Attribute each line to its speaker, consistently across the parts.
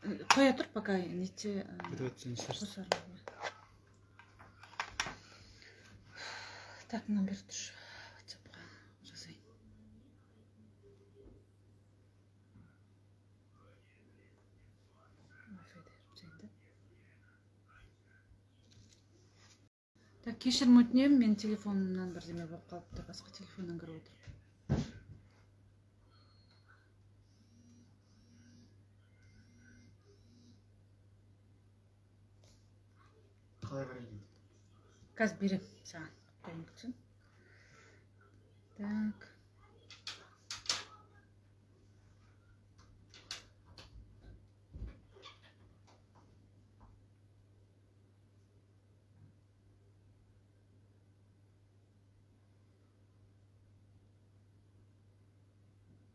Speaker 1: қоя тұр пока нетсе қосармын так беріп тұршы ватсапқа жазайын так кешірім өтінемін менің телефонымнан бірдеме болып қалыпты басқа телефоннан кіріп отыр
Speaker 2: Қалай қарайды?
Speaker 1: қазір беремін саған қойын күтсін так.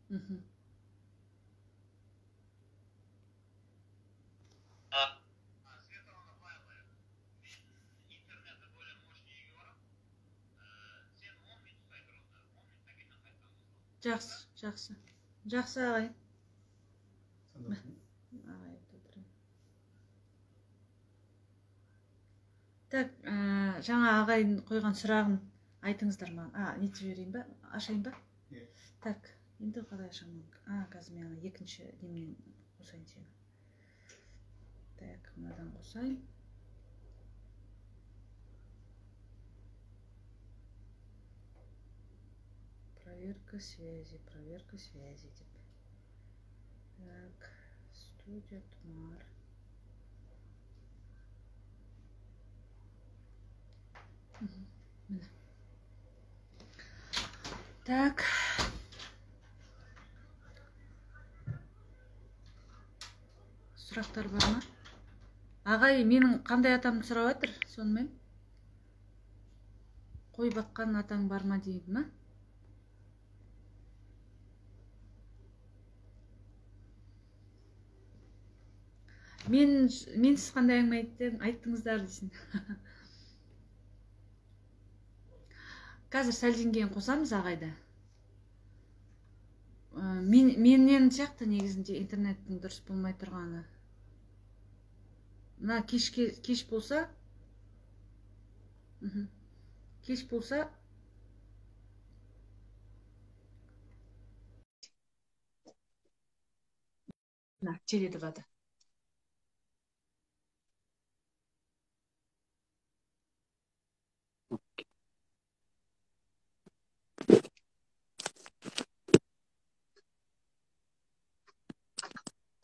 Speaker 1: Мхм жақсы жақсы. Жақсы ағай. Так ә, жаңа ағайдың қойған сұрағын айтыңыздар маған а нетіп жіберейін ба? Ашайын ба?
Speaker 2: Иә.
Speaker 1: так енді қалай ашамын? А қазір мен екінші немнен қосайын сені. Так мынадан қосайын. Проверка связи проверка связи так студия міне так. Сұрақтар бар ма? Ағай менің қандай атамды сұрап жатыр сонымен? Қой баққан атаң бар ма дейді ма? Мен мен сіз қандай әңгіме айттыңыздар дейсің. Қазір сәлден кейін қосамыз ағайды Ә, мен менен сияқты негізінде интернеттің дұрыс болмай тұрғаны. Мына кешке кеш болса кеш болса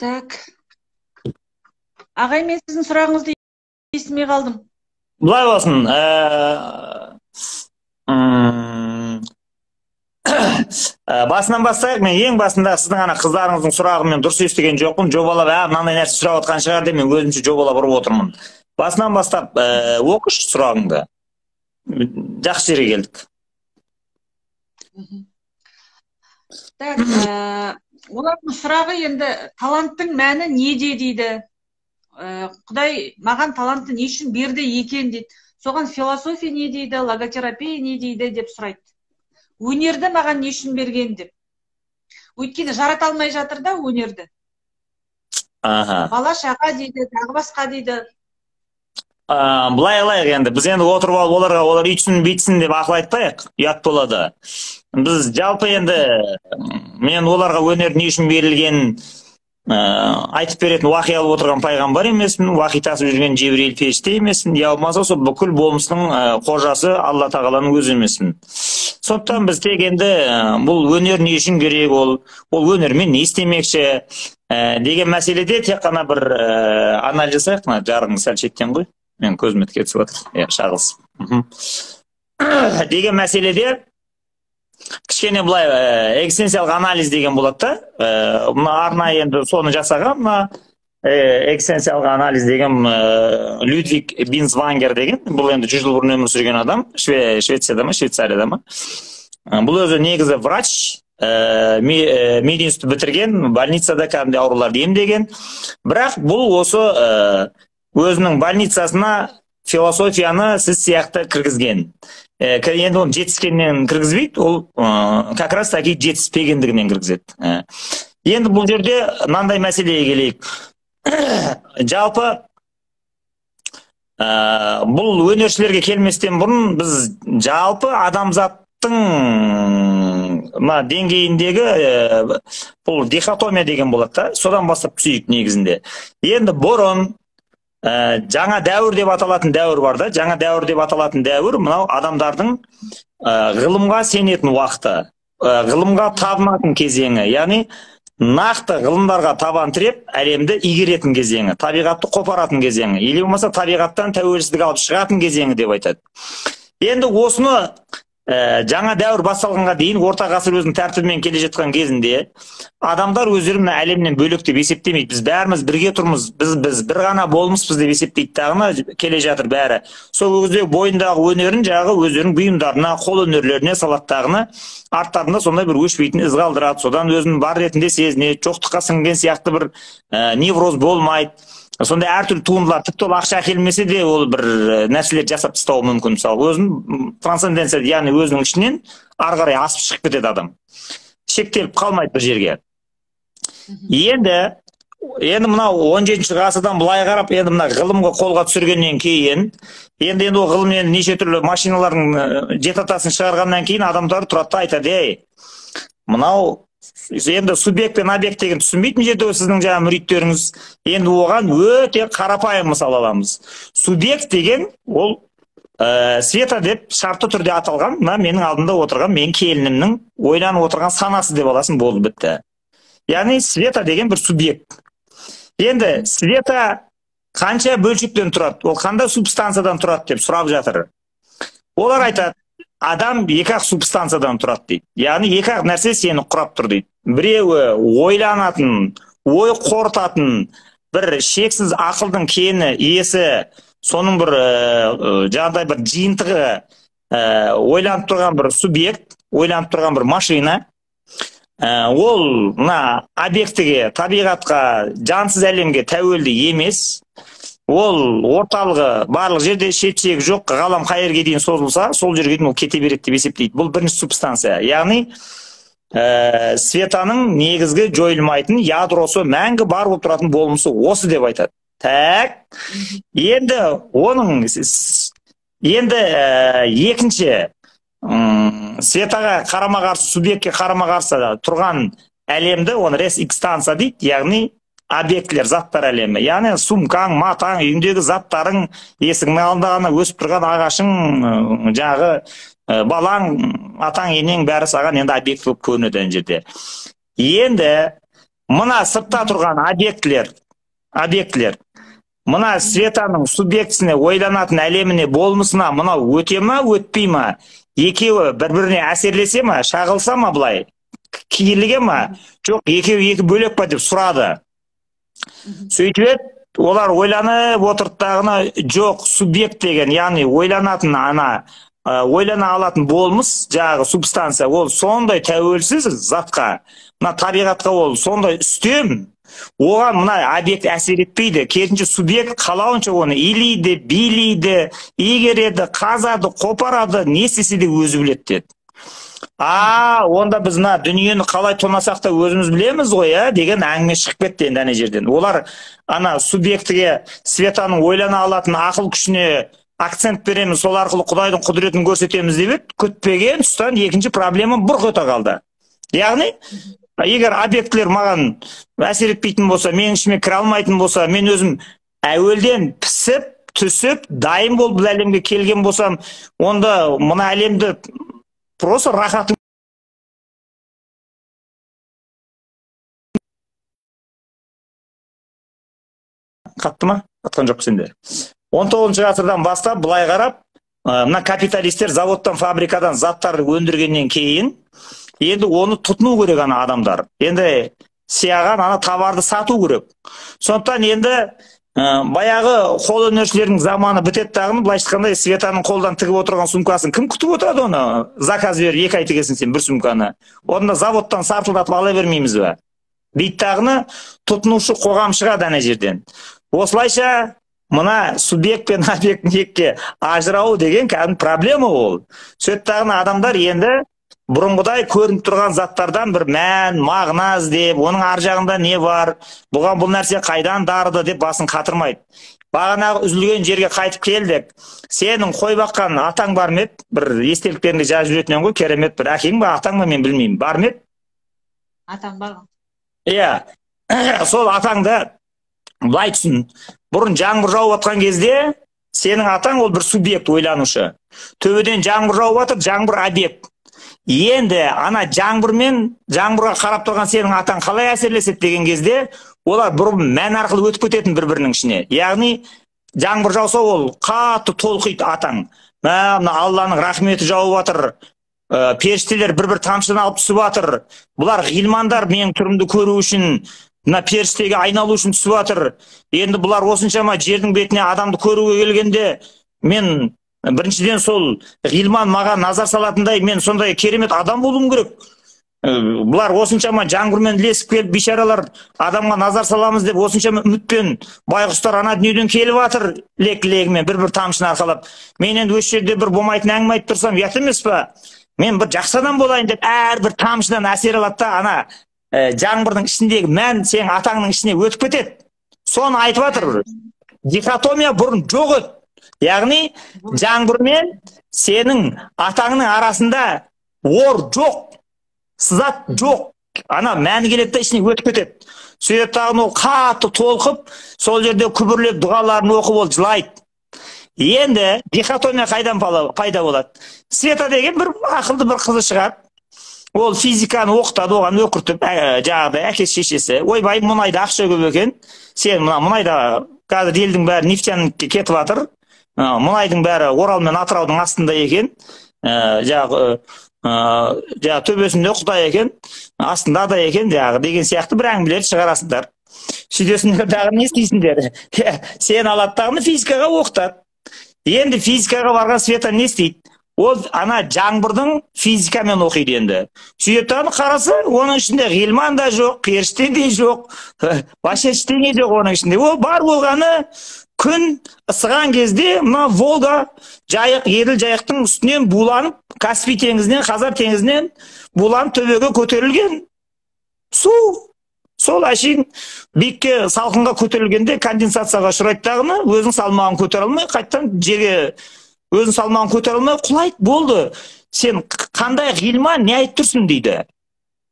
Speaker 1: так. Ағай мен сіздің сұрағыңызды естімей қалдым.
Speaker 3: Былай болсын м, ә, басынан бастайық. Мен ең басында сіздің ана қыздарыңыздың сұрағын мен дұрыс естіген жоқпын. Жобалап ә мынандай нәрсе сұрап отқан шығар деп мен өзімше жобалап ұрып отырмын. Басынан бастап ә, оқышы сұрағыңды. Жақсы жерге келдік.
Speaker 1: Так ә, олардың сұрағы енді таланттың мәні неде дейді? Ә, құдай маған талантты не үшін берді екен дейді? Соған философия не дейді логотерапия не дейді деп сұрайды. Өнерді маған не үшін берген деп. Өйткені жарата алмай жатыр да өнерді.
Speaker 3: Аха.
Speaker 1: Бала шаға дейді тағы басқа дейді.
Speaker 3: Былай қылайық енді. Біз енді отырып алып оларға олар үйтсін бүйтсін деп ақыл айтпайық. Ұят болады. Біз жалпы енді мен оларға өнер не үшін берілгенін ә, айтып беретін уақи алып отырған пайғамбар емеспін. Уақи тасып жүрген жебірейіл періште емеспін. Я болмаса сол бүкіл болмыстың ә, қожасы алла тағаланың өзі емеспін. Сондықтан біз тек енді бұл өнер не үшін керек ол ол өнермен не істемекші ә, деген мәселеде тек қана бір ә, анализ жасайық мына жарығың сәл шеттен ғой. Менің көзіме кетіп жатыр иә шағылыс. Деген мәселеде кішкене былай ә, анализ деген болады да. Ә, мына арнайы енді соны жасаған мына ә, анализ деген ә, людвиг бинзвангер деген. Бұл енді жүз жыл бұрын өмір сүрген адам. Шве- швецияда ма швейцарияда ма? Бұл өзі негізі врач ә, ми- ә, мединститут бітірген больницада кәдімгідей ауруларды емдеген. Бірақ бұл осы өзінің больницасына философияны сіз сияқты кіргізген. Ә, енді оны жетіскеннен кіргізбейді ол ә, как раз таки жетіспегендігінен кіргізеді. Ә. енді бұл жерде мынандай мәселеге келейік. Жалпы ә, бұл өнершілерге келместен бұрын біз жалпы адамзаттың мына деңгейіндегі ә, бұл дихотомия деген болады да содан бастап түсейік негізінде. Енді бұрын ә, жаңа дәуір деп аталатын дәуір бар да. Жаңа дәуір деп аталатын дәуір мынау адамдардың ә, ғылымға сенетін уақыты ә, ғылымға табынатын кезеңі. Яғни нақты ғылымдарға табан тіреп әлемді игеретін кезеңі табиғатты қопаратын кезеңі. Или болмаса табиғаттан тәуелсіздік алып шығатын кезеңі деп айтады. Енді осыны ә, жаңа дәуір басталғанға дейін орта ғасыр өзінің тәртібімен келе жатқан кезінде адамдар өздерін әлемнен бөлек деп есептемейді. Біз бәріміз бірге тұрмыз біз біз бір ғана болмыспыз деп есептейді дағыны келе жатыр бәрі. Сол кезде бойындағы өнерін жағы өздерінің бұйымдарына қол өнерлеріне салады дағыны арттарында сондай бір өшпейтін із қалдырады. Содан өзін бар ретінде сезінеді. Жоқтыққа сіңген сияқты бір ә, невроз болмайды. Сондай әртүрлі туындылар тіпті ол ақша әкелмесе де ол бір нәрселер жасап тастауы мүмкін. Мысалы өзін трансценденция яғни өзінің ішінен ары қарай асып шығып кетеді адам. Шектеліп қалмайды бір жерге. Енді енді мынау он жетінші ғасырдан былай қарап енді мына ғылымға қолға түсіргеннен кейін енді енді ол ғылым енді неше түрлі машиналардың жеті атасын шығарғаннан кейін адамдар тұрады да айтады ей мынау енді субъект пен объект деген түсінбейтін жерде сіздің жаңағы мүриттеріңіз. Енді оған өте қарапайым мысал аламыз. Субъект деген ол ә, света деп шартты түрде аталған мына менің алдымда отырған менің келінімнің ойланып отырған санасы деп аласың болды бітті. Яғни света деген бір субъект. Енді света қанша бөлшектен тұрады? Ол қандай субстанциядан тұрады деп сұрап жатыр. Олар айтады. Адам екі ақ субстанциядан тұрады дейді. Яғни екі ақ нәрсе сені құрап тұр дейді. Біреуі ойланатын ой қорытатын бір шексіз ақылдың кені иесі соның бір ә, жаңағыдай бір жиынтығы ә, ойланып тұрған бір субъект ойланып тұрған бір машина ә, ол мына объектіге табиғатқа жансыз әлемге тәуелді емес. Ол орталығы барлық жерде шет шегі жоқ ғалам қай жерге дейін созылса сол жерге дейін ол кете береді деп есептейді. Бұл бірінші субстанция. Яғни ә, светаның негізгі жойылмайтын ядросы мәңгі бар болып тұратын болмысы осы деп айтады. Так. Енді оның енді ә, екінші ұм, светаға қарама қарсы субъектке қарама қарсы тұрған әлемді оны рес экстанция дейді яғни объектілер заттар әлемі. Яғни сумкаң матаң үйіңдегі заттарың есігіңнің алдында ғана өсіп тұрған ағашың жаңағы балаң атаң енең бәрі саған енді объект болып көрінеді ана жерде. Енді мына сыртта тұрған объектілер объектілер мына светаның субъектісіне ойланатын әлеміне болмысына мынау өте ма өтпей ма? Екеуі бір біріне әсерлесе ма шағылса ма былай? Киіліге ма? Жоқ екеуі екі бөлек па деп сұрады. Сөйтіп олар ойланып отырды жоқ субъект деген яғни ойланатын ана ойлана алатын болмыс жаңағы субстанция ол сондай тәуелсіз затқа мына табиғатқа ол сондай үстем оған мына объект әсер етпейді. Керісінше субъект қалауынша оны илейді билейді игереді қазады қопарады не істесе де өзі біледі деді. А онда біз мына дүниені қалай тонасақ та өзіміз білеміз ғой иә деген әңгіме шығып кетті енді ана жерден. Олар ана субъектіге светаның ойлана алатын ақыл күшіне акцент береміз сол арқылы құдайдың құдіретін көрсетеміз деп еді. Күтпеген тұстан екінші проблема бұрқ ете қалды. Яғни егер объектілер маған әсер етпейтін болса менің ішіме кіре алмайтын болса мен өзім әуелден пісіп түсіп дайын болып бұл әлемге келген болсам онда мына әлемді просто рахатың қатты ма? Қатқан жоқ сенде он тоғызыншы ғасырдан бастап былай қарап мына капиталистер заводтан фабрикадан заттарды өндіргеннен кейін енді оны тұтыну керек ана адамдар. Енді сияған ана товарды сату керек. Сондықтан енді ә, баяғы қол өнершілердің заманы бітеді дағыны былайша айтқанда светаның қолдан тігіп отырған сумкасын кім күтіп отырады оны? Заказ беріп екі ай тігесің сен бір сумканы. Оны заводтан сартылдатып ала бермейміз ба? Дейді дағыны тұтынушы қоғам шығады ана жерден. Осылайша мына субъект пен объекттің екіге ажырауы деген кәдімгі проблема ол. Сөйтіп адамдар енді бұрынғыдай көрініп тұрған заттардан бір мән мағына іздеп оның ар жағында не бар бұған бұл нәрсе қайдан дарыды деп басын қатырмайды. Бағанағы үзілген жерге қайтып келдік. Сенің қой баққан атаң бар ма еді? Бір естеліктеріңде жазып жүретін едің ғой керемет бір. Әкең ба атаң ба мен білмеймін. Бар ма еді?
Speaker 1: Атаң бар
Speaker 3: иә. Сол атаңды былай түсін. Бұрын жаңбыр жауып жатқан кезде сенің атаң ол бір субъект ойланушы. Төбеден жаңбыр жауып жатыр жаңбыр объект. Енді ана жаңбыр мен жаңбырға қарап тұрған сенің атаң қалай әсерлеседі деген кезде олар бұрын мән арқылы өтіп кететін бір бірінің ішіне. Яғни жаңбыр жауса ол қатты толқиды атаң. Мә мына алланың рахметі жауып жатыр ә, періштелер бір бір тамшыдан алып түсіп жатыр бұлар ғилмандар менің түрімді көру үшін мына періштеге айналу үшін түсіп жатыр енді бұлар осыншама жердің бетіне адамды көруге келгенде мен біріншіден сол ғилман маған назар салатындай мен сондай керемет адам болуым керек. Бұлар осыншама жаңбырмен ілесіп келіп бейшаралар адамға назар саламыз деп осыншама үмітпен байғұстар ана дүниеден келіп жатыр лек легімен бір бір тамшыны арқалап. Мен енді осы жерде бір болмайтын әңгіме айтып тұрсам ұят емес па мен бір жақсы адам болайын деп әрбір тамшыдан әсер алады да ана ә, жаңбырдың ішіндегі мән сенің атаңның ішіне өтіп кетеді. Соны айтып жатыр дихотомия бұрын жоқ еді. Яғни жаңбыр мен сенің атаңның арасында ор жоқ сызат жоқ. Ана мәні келеді да ішіне өтіп кетеді. Сөйтеді дағы ол қатты толқып сол жерде күбірлеп дұғаларын оқып ол жылайды. Енді дихотомия қайдан пайда болады? Света деген бір ақылды бір қызы шығады ол физиканы оқытады оған өкіртіп ә, жаңағыдай әкесі шешесі. Ойбай мұнайда ақша көп екен. Сен мына мұнайда қазір елдің бәрі нефтяникке кетіп жатыр мұнайдың бәрі орал мен атыраудың астында екен. Ә, жаңағы ыыы жаңағы төбесінде құдай екен астында да екен жаңағы деген сияқты бір әңгімелерді шығарасыңдар сөйтесіңдер дағы не істейсіңдер? Сені алады дағыны физикаға оқытады енді физикаға барған света не істейді? Ол ана жаңбырдың физикамен оқиды енді. Сөйтеді дағы қараса оның ішінде ғилман да жоқ періште де жоқ вообще ештеңе жоқ оның ішінде. Ол бар болғаны күн ысыған кезде мына волга жайық еділ жайықтың үстінен буланып каспий теңізінен қазар теңізінен буланып төбеге көтерілген су сол әшейін биікке салқынға көтерілгенде конденсацияға ұшырайды дағыны өзінің салмағын көтере алмай қайтадан жерге өзінің салмағын көтере алмай құлайды болды сен қандай ғилман не айтып тұрсың дейді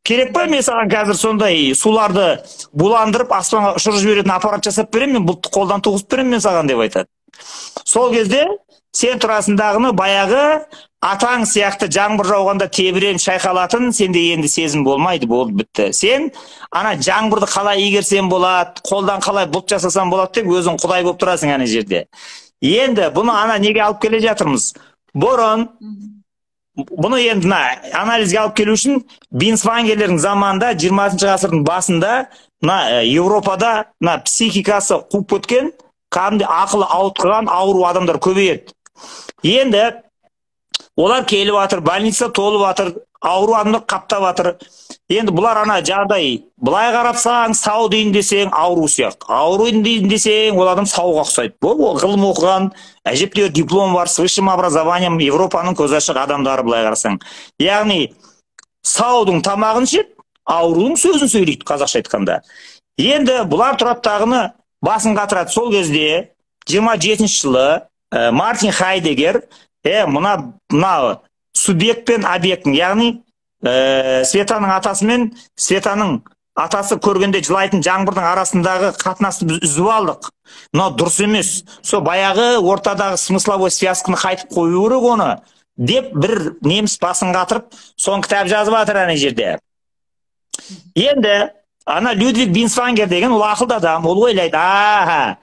Speaker 3: керек па мен саған қазір сондай суларды буландырып аспанға ұшырып жіберетін аппарат жасап беремін мен бұлтты қолдан туғызып беремін мен саған деп айтады. Сол кезде сен тұрасың дағыны баяғы атаң сияқты жаңбыр жауғанда тебіреніп шайқалатын сенде енді сезім болмайды болды бітті. Сен ана жаңбырды қалай игерсем болады қолдан қалай бұлт жасасам болады деп өзің құдай болып тұрасың ана жерде. Енді бұны ана неге алып келе жатырмыз? Бұрын бұны енді мына анализге алып келу үшін бинсвангерлердің заманында жиырмасыншы ғасырдың басында мына еуропада мына психикасы қуып кеткен кәдімгідей ақылы ауытқыған ауру адамдар көбейеді. Енді олар келіп жатыр больница толып жатыр ауру адамдар қаптап жатыр енді бұлар ана жаңағыдай былай қарапсаң сау дейін десең ауру сияқты. Ауру дейін десең ол адам сауға ұқсайды. Ол ғылым оқыған әжептәуір диплом бар с высшим образованием европаның көзі ашық адамдары былай қарасаң. Яғни саудың тамағын ішеді аурудың сөзін сөйлейді қазақша айтқанда. Енді бұлар тұрады дағыны басын қатырады. Сол кезде 27 жетінші жылы ә, мартин хайдегер е мына мына субъект пен объекттің яғни ә, светаның атасы мен светаның атасы көргенде жылайтын жаңбырдың арасындағы қатынасты біз үзіп алдық. Мынау дұрыс емес. Сол баяғы ортадағы смысловой связканы қайтып қою керек оны деп бір неміс басын қатырып соны кітап жазып жатыр ана жерде. Енді ана людвиг бинсвангер деген ол ақылды адам ол ойлайды аха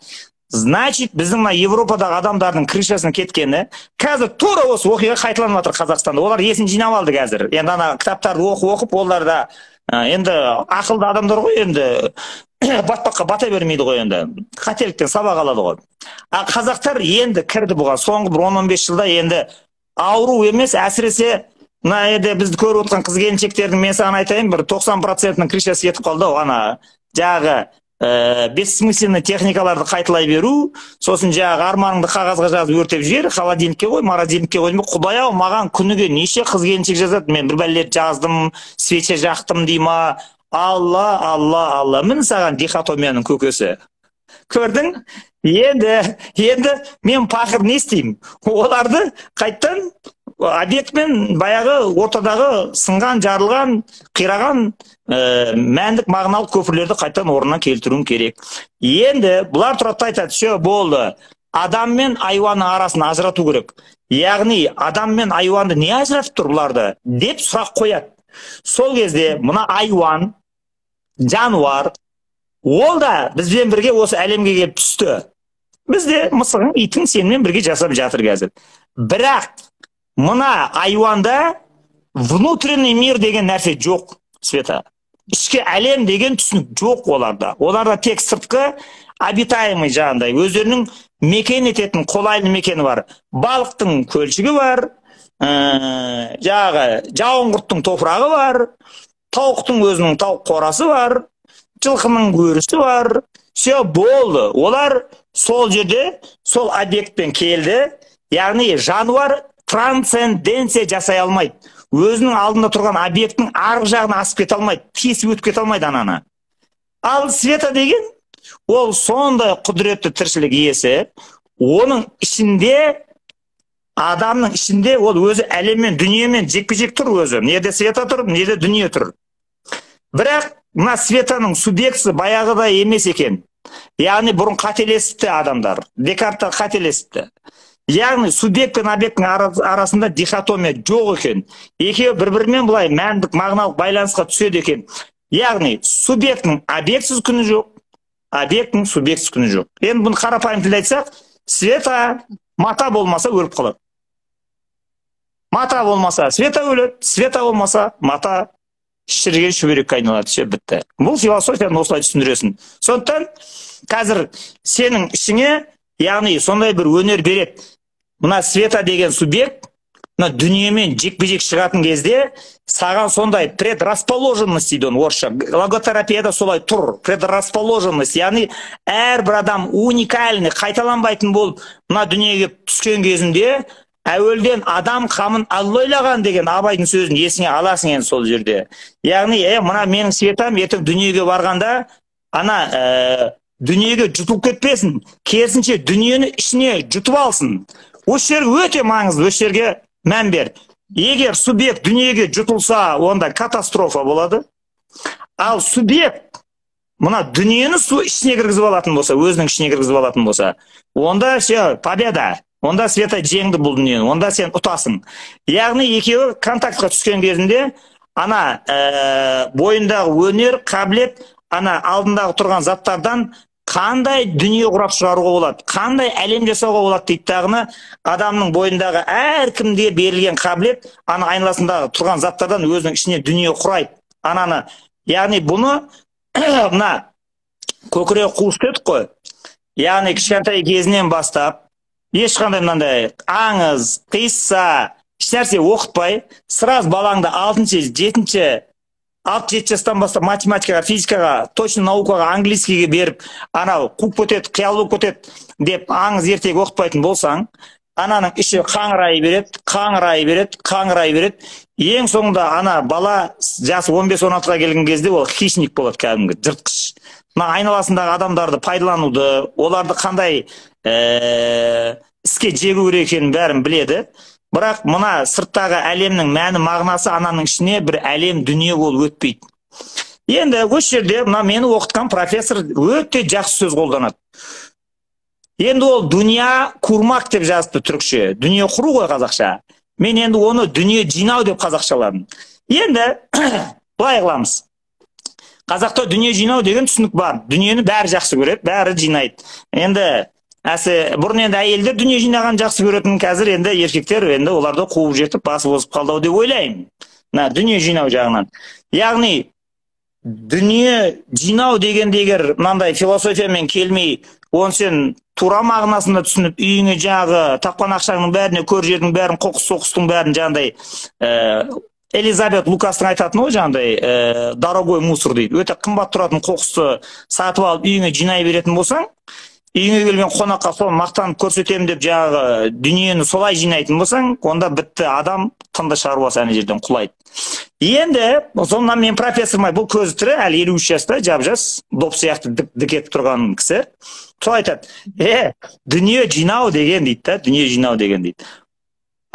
Speaker 3: значит біздің мына европадағы адамдардың крышасына кеткені қазір тура осы оқиға қайталанып жатыр қазақстанда. Олар есін жинап алды қазір. Енді ана кітаптарды оқып оқып олар да енді ақылды адамдар ғой енді. Батпаққа бата бермейді ғой енді. Қателіктен сабақ алады ғой. А қазақтар енді кірді бұған. Соңғы бір он он бес жылда енді ауру емес әсіресе мына енді бізді көріп отырған қыз келіншектердің мен саған айтайын бір тоқсан процентінің крышасы кетіп қалды ау ана. Жаңағы ә, бессмысленный техникаларды қайталай беру. Сосын жаңағы арманыңды қағазға жазып өртеп жібер. Холодильникке қой морозильникке қой. Құдай ау маған күніге неше қыз келіншек жазады. Мен бір бәлелерді жаздым свеча жақтым дей ма? Алла алла алла. Міне саған дихотомияның көкесі. Көрдің? Енді енді мен пақыр не істеймін? Оларды қайттан объект мен баяғы ортадағы сынған жарылған қираған ә, мәндік мағыналық көпірлерді қайтадан орнына келтіруім керек енді бұлар тұрады айтады все болды адам мен айуанның арасын ажырату керек яғни адам мен айуанды не ажыратып тұр бұларды деп сұрақ қояды сол кезде мына айуан жануар ол да бізбен бірге осы әлемге келіп түсті бізде мысығың итің сенімен бірге жасап жатыр қазір бірақ мына айуанда внутренний мир деген нәрсе жоқ света. Ішкі әлем деген түсінік жоқ оларда. Оларда тек сыртқы обитаемый жаңағыдай өздерінің мекен ететін қолайлы мекені бар. Балықтың көлшігі бар ә, жаңағы жауын топырағы бар тауықтың өзінің тауық қорасы бар жылқының өрісі бар. Все болды. Олар сол жерде сол объектпен келді. Яғни жануар трансценденция жасай алмайды. Өзінің алдында тұрған объекттің арғы жағына асып кете алмайды кесіп өтіп кете алмайды ананы. Ал света деген ол сондай құдіретті тіршілік иесі оның ішінде адамның ішінде ол өзі әлеммен дүниемен жекпе жек тұр өзі. Мына света тұр мына дүние тұр. Бірақ мына светаның субъектісі баяғыдай емес екен. Яғни бұрын қателесіпті адамдар декарттар қателесіпті. Яғни субъект пен объекттің арасында дихотомия жоқ екен. Екеуі бір бірімен былай мәндік мағыналық байланысқа түседі екен. Яғни субъектінің объектсіз күні жоқ объектінің субъектсіз күні жоқ. Енді бұны қарапайым тілде айтсақ света мата болмаса өліп қалады. Мата болмаса света өледі света болмаса мата шіріген шүберекке айналады все бітті. Бұл философияны осылай түсіндіресің. Сондықтан қазір сенің ішіңе яғни сондай бір өнер береді. Мына света деген субъект мына дүниемен жекпе жек шығатын кезде саған сондай предрасположенность дейді оны орысша. Логотерапияда солай тұр. Предрасположенность. Яғни әрбір адам уникальный қайталанбайтын болып мына дүниеге түскен кезінде әуелден адам қамын алла ойлаған деген абайдың сөзін есіңе аласың енді сол жерде. Яғни е мына менің светам ертең дүниеге барғанда ана ә, дүниеге жұтылып кетпесін. Керісінше дүниені ішіне жұтып алсын. Осы жер өте маңызды осы жерге мән бер егер субъект дүниеге жұтылса онда катастрофа болады. Ал субъект мына дүниені су ішіне кіргізіп алатын болса өзінің ішіне кіргізіп алатын болса онда все победа. Онда света жеңді бұл дүниені онда сен ұтасың. Яғни екеуі контактқа түскен кезінде ана ә, бойындағы өнер қабілет ана алдындағы тұрған заттардан қандай дүние құрап шығаруға болады қандай әлем жасауға болады дейді дағыны адамның бойындағы әркімге берілген қабілет ана айналасындағы тұрған заттардан өзінің ішіне дүние құрайды. Ананы яғни бұны мына көкірек қуыс дедік қой. Яғни кішкентай кезінен бастап ешқандай мынандай аңыз қисса ешнәрсе оқытпай сразу балаңды алтыншы жетінші алты жеті жастан бастап математикаға физикаға точно наукаға английскийге беріп анау қуып кетеді қиял болып кетеді деп аңыз ертегі оқытпайтын болсаң ананың іші қаңырай береді қаңырай береді қаңырай береді. Ең соңында ана бала жасы 15 он алтыға келген кезде ол хищник болады кәдімгі жыртқыш. Мына айналасындағы адамдарды пайдалануды оларды қандай ә, іске жегу керек екенін бәрін біледі. Бірақ мына сырттағы әлемнің мәні мағынасы ананың ішіне бір әлем дүние болып өтпейді. Енді осы жерде мына мені оқытқан профессор өте жақсы сөз қолданады. Енді ол дүния курмак деп жазыпты түрікше. Дүние құру ғой қазақша. Мен енді оны дүние жинау деп қазақшаладым енді былай қыламыз. Қазақта дүние жинау деген түсінік бар. Дүниені бәрі жақсы көреді бәрі жинайды. Енді әсі бұрын енді әйелдер дүние жинағанды жақсы көретін қазір енді еркектер енді оларды қуып жетіп басы озып қалды ау деп ойлаймын. Мына дүние жинау жағынан. Яғни дүние жинау дегенде егер мынандай философиямен келмей оны сен тура мағынасында түсініп үйіңе жаңағы тапқан ақшаңның бәріне көр жердің бәрін қоқыс соқыстың бәрін жаңағыдай ә, элизабет лукастың айтатыны ғой жаңағыдай ә, дорогой мусор дейді. Өте қымбат тұратын қоқысты сатып алып үйіңе жинай беретін болсаң үйіңе келген қонаққа соны мақтанып көрсетемін деп жаңағы дүниені солай жинайтын болсаң онда бітті адам тынды шаруасы ана жерден құлайды. Енді соңынан мен профессор бұл көзі тірі әлі елу үш жаста жап жас доп сияқты дік, дік етіп тұрған кісі. Сол айтады е дүние жинау деген дейді да дүние жинау деген дейді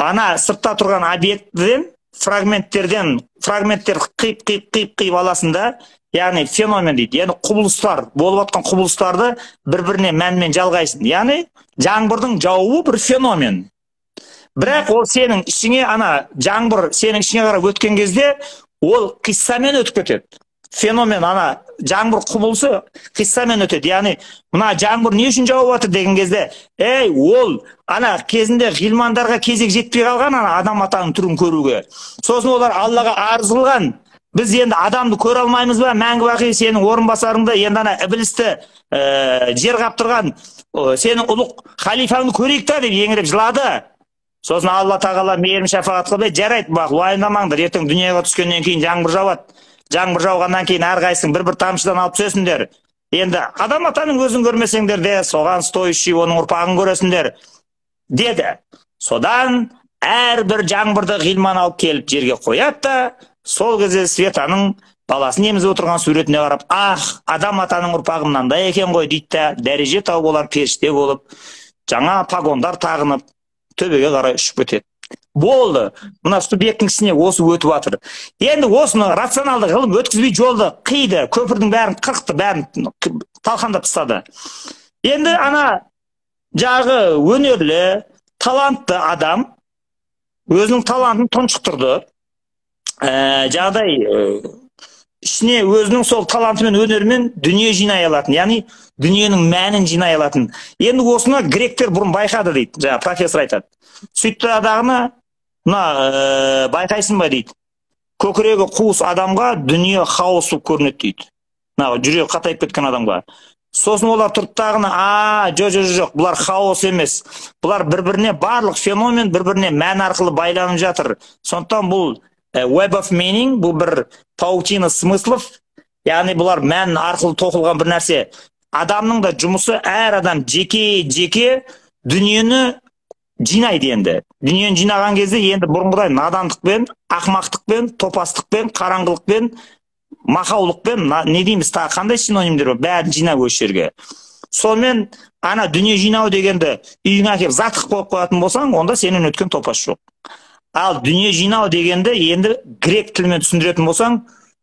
Speaker 3: ана сыртта тұрған объектіден фрагменттерден фрагменттер қиып қиып қиып қиып аласың да яғни феномен дейді. Яғни құбылыстар болып жатқан құбылыстарды бір біріне мәнмен жалғайсың. Яғни жаңбырдың жаууы бір феномен. Бірақ ол сенің ішіңе ана жаңбыр сенің ішіңе қарап өткен кезде ол қиссамен өтіп кетеді. Феномен ана жаңбыр құбылысы қиссамен өтеді. Яғни мына жаңбыр не үшін жауып жатыр деген кезде ей ол ана кезінде ғилмандарға кезек жетпей қалған ана адам атаның түрін көруге. Сосын олар аллаға арыз қылған. Біз енді адамды көре алмаймыз ба мәңгі бақи сенің орынбасарыңды енді ана іблісті ә, жер қаптырған ә, сенің ұлық халифаңды көрейік та деп еңіреп жылады сосын алла тағала мейірім шапағат қылып жарайды бақ уайымдамаңдар ертең дүниеге түскеннен кейін жаңбыр жауады жаңбыр жауғаннан кейін әрқайсың бір бір тамшыдан алып түсесіңдер енді адам атаның өзін көрмесеңдер де соған стоящий оның ұрпағын көресіңдер деді содан әрбір жаңбырды ғилман алып келіп жерге қояды да сол кезде светаның баласын емізіп отырған суретіне қарап ах адам атаның ұрпағы мынандай екен ғой дейді да дәреже тауып олар періште болып жаңа погондар тағынып төбеге қарай ұшып кетеді болды. Мына субъекттің ісіне осы өтіп жатыр енді осыны рационалды ғылым өткізбей жолды қиды көпірдің бәрін қырқты бәрін талқандап тастады. Енді ана жағы өнерлі талантты адам өзінің талантын тұншықтырды. Ә, жағдай ә, ішіне өзінің сол таланты мен өнерімен дүние жинай алатын. Яғни дүниенің мәнін жинай алатын. Енді осыны гректер бұрын байқады дейді жаңағы профессор айтады. Сөйтті дағыны мына ә, байқайсың ба? дейді. Көкірегі қуыс адамға дүние хаос болып көрінеді дейді. Мына жүрегі қатайып кеткен адамға сосын олар тұрды дағыны а жоқ жоқ жоқ бұлар хаос емес. Бұлар бір біріне барлық феномен бір біріне мән арқылы байланып жатыр. Сондықтан бұл web of meaning бұл бір паутина смыслов. Яғни бұлар мән арқылы тоқылған бір нәрсе. Адамның да жұмысы әр адам жеке жеке дүниені жинайды енді. Дүниені жинаған кезде енді бұрынғыдай надандықпен ақмақтықпен топастықпен қараңғылықпен мақаулықпен не дейміз тағы қандай синонимдер бар? бәрін жинап осы жерге. Сонымен ана дүние жинау дегенді үйіңе әкеліп зат қылып қойып қоятын болсаң онда сенен өткен топас жоқ. Ал дүние жинау дегенді енді грек тілімен түсіндіретін болсаң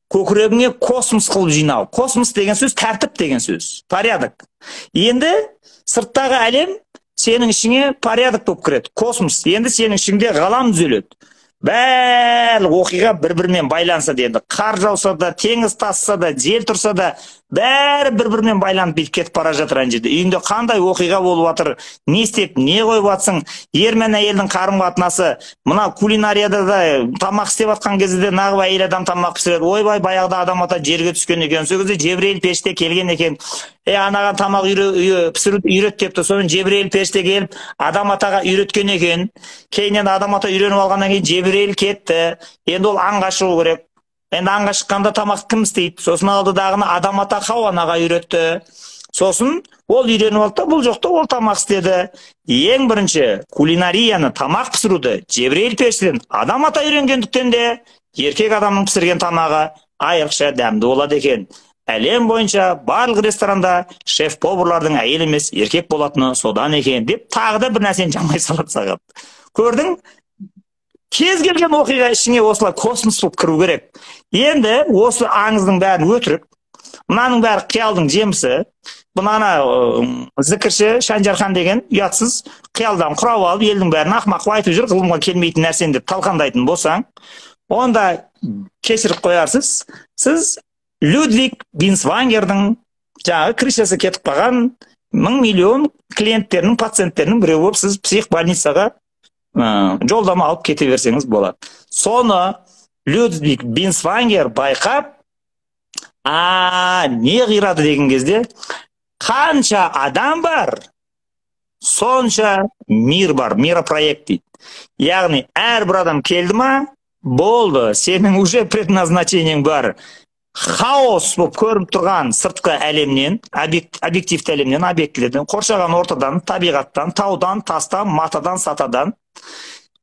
Speaker 3: көкірегіңе космос қылып жинау. Космос деген сөз тәртіп деген сөз порядок. Енді сырттағы әлем сенің ішіңе порядок болып кіреді космос. Енді сенің ішіңде ғалам түзеледі. Барлық оқиға бір бірімен байланысады енді қар жауса да теңіз тасса да жел тұрса да бәрі бір бірімен байланып бүйтіп кетіп бара жатыр ана жерде үйіңде қандай оқиға болып жатыр не істеп не қойып жатсың ер мен әйелдің қарым қатынасы мына кулинарияда да тамақ істеп жатқан кезде де нағып әйел адам тамақ пісіреді. Ойбай баяғыда адам ата жерге түскен екен. Сол кезде жебірейіл періште келген екен. Е анаған тамақ пісіруді үйрет депті сонымен жебірейіл періште келіп адам атаға үйреткен екен. Кейіннен адам ата үйреніп алғаннан кейін жебірейіл кетті. Енді ол аңға шығу керек. Енді аңға шыққанда тамақты кім істейді? Сосын алды дағыны адам ата хауанаға үйретті. Сосын ол үйреніп алды да бұл жоқта ол тамақ істеді. Ең бірінші кулинарияны тамақ пісіруді жебірейіл періштеден адам ата үйренгендіктен де еркек адамның пісірген тамағы айрықша дәмді болады екен. Әлем бойынша барлық ресторанда шеф поварлардың әйел емес еркек болатыны содан екен деп тағы да бір нәрсені жамай салады саған. Көрдің? Кез келген оқиға ішіңе осылай космос болып кіру керек. Енді осы аңыздың бәрін өтірік. Мынаның бәрі қиялдың жемісі. Мына зікірші шанжархан деген ұятсыз қиялдан құрап алып елдің бәрін ақымақ қылып айтып жүр ғылымға келмейтін нәрсені деп талқандайтын болсаң онда кешіріп қоярсыз. Сіз людвиг бинсвангердің жаңағы крышасы кетіп қалған мың миллион клиенттерінің пациенттерінің біреуі болып сіз психбольницаға ә, жолдама алып кете берсеңіз болады. Соны людвиг бинсвангер байқап а не қирады деген кезде қанша адам бар сонша мир бар миропроект дейді. Яғни әрбір адам келді ма болды сенің уже предназначениең бар хаос болып көрініп тұрған сыртқы әлемнен объективті әлемнен объектілерден қоршаған ортадан табиғаттан таудан тастан матадан сатадан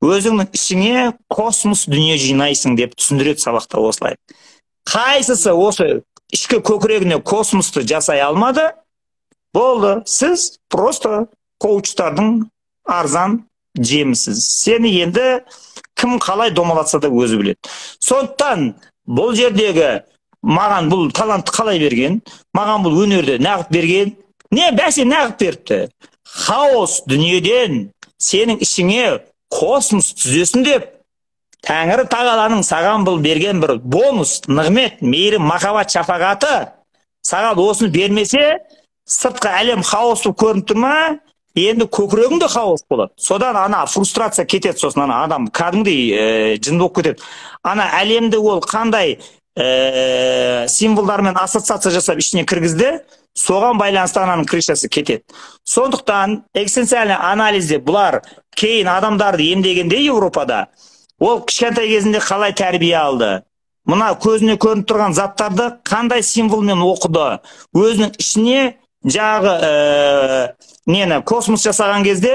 Speaker 3: өзіңнің ішіңе космос дүние жинайсың деп түсіндіреді сабақта осылай. Қайсысы осы ішкі көкірегіне космосты жасай алмады болды. Сіз просто коучтардың арзан жемісіз. Сені енді кім қалай домалатса да өзі біледі. Сондықтан бұл жердегі маған бұл талантты қалай берген маған бұл өнерді неғып берген. Не бәсе неғып беріпті. Хаос дүниеден сенің ішіңе космос түзесін деп. Тәңірі тағаланың саған бұл берген бір бонус нығмет мейірім махаббат шапағаты саған осыны бермесе сыртқы әлем хаос болып көрініп тұр ма? Енді көкірегің де хаос болады. Содан ана фрустрация кетеді сосын. Ана адам кәдімгідей ә, жын болып кетеді. Ана әлемді ол қандай ә, символдармен ассоциация жасап ішіне кіргізді. Соған байланысты ананың крышасы кетеді. Сондықтан экзистенциальный анализде бұлар кейін адамдарды емдегенде европада ол кішкентай кезінде қалай тәрбие алды? Мына көзіне көрініп тұрған заттарды қандай символмен оқыды? Өзінің ішіне жағы ә, нені космос жасаған кезде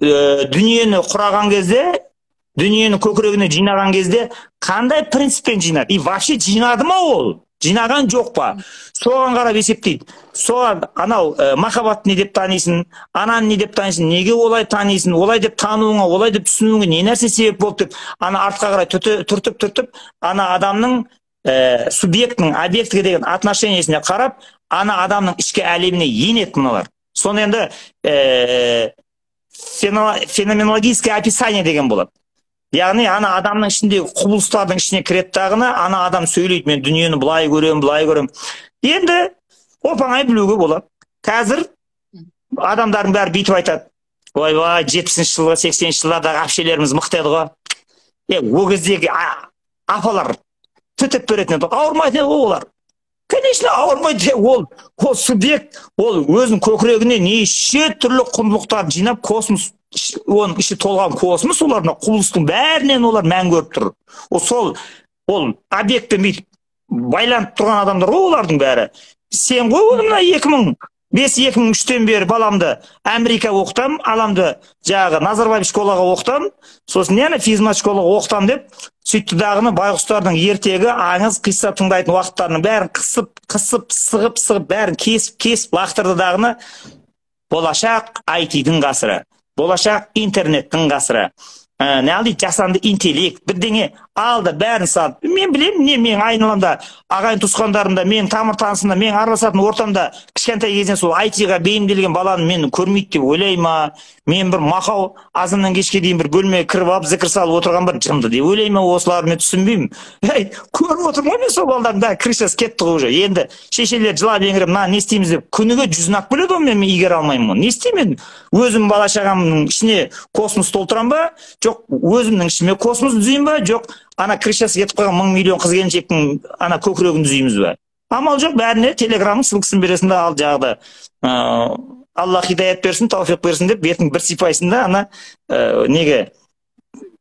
Speaker 3: ә, дүниені құраған кезде дүниені көкірегіне жинаған кезде қандай принциппен жинады? И вообще жинады ма ол? Жинаған жоқ па? Соған қарап есептейді соған анау ә, махаббатты не деп танисың ананы не деп танисың неге олай танисың олай деп тануыңа олай деп түсінуіңе не нәрсе себеп болды деп ана артқа қарай түртіп түртіп ана адамның ә, субъектінің объектіге деген отношениесіне қарап ана адамның ішкі әлеміне енеді мыналар. Соны енді ә, феноменологическое описание деген болады. Яғни ана адамның ішіндегі құбылыстардың ішіне кіреді дағыны ана адам сөйлейді мен дүниені былай көремін былай көремін енді оп оңай білуге болады. Қазір адамдардың бәрі бүйтіп айтады. Ойбай жетпісінші жылғы сексенінші жылдардағы әпшелеріміз мықты еді ғой е ол кездегі апалар төтеп беретін еді ауырмайтын еді ғой олар. Конечно ауырмайды ол ол субъект ол өзінің көкірегіне неше түрлі құндылықтарды жинап космос оның іші толған космос олар мына құбылыстың бәрінен олар мән көріп тұр ол сол ол объектпен бүйтіп байланып тұрған адамдар ғой олардың бәрі сен ғой оны мына екі мың бес екі мың үштен бері баламды америка оқытамын аламды жаңағы назарбаев школаға оқытамын сосын не физмат школаға оқытамын деп сөйтті дағыны байғұстардың ертегі аңыз қисса тыңдайтын уақыттарының бәрін қысып қысып сығып сығып бәрін кесіп кесіп лақтырды дағыны болашақ айтидың ғасыры болашақ интернеттің ғасыры. Ә, не дейді жасанды интеллект бірдеңе. Алды бәрін салып мен білемін не менің айналамда ағайын туысқандарымда менің тамыр танысымда менің араласатын ортамда кішкентай кезінен сол айтиға бейімделген баланы мені көрмейді деп ойлай ма мен бір мақау азаннан кешке дейін бір бөлмеге кіріп алып зікір салып отырған бір жынды деп ойлай ма осыларды мен түсінбеймін. Ей көріп отырмын ғой мен сол балалардың бәрі крышасы кетті ғой уже. Енді шешелер жылап еңіреп мына не істейміз? деп күніге жүзін ақ бөледі ғой мен игере алмаймын ғой не істеймін мен? Өзім бала шағамның ішіне космос толтырамын ба? Жоқ өзімнің ішіме космос түзеймін ба? Жоқ ана крышасы кетіп қалған мың миллион қыз келіншектің ана көкірегін түзейміз ба? Амал жоқ бәріне телеграмның ссылкасын бересің да ал жаңағыда ыыы алла хидаят берсін тауфиқ берсін деп бетін бір сипайсың да ана ә, неге?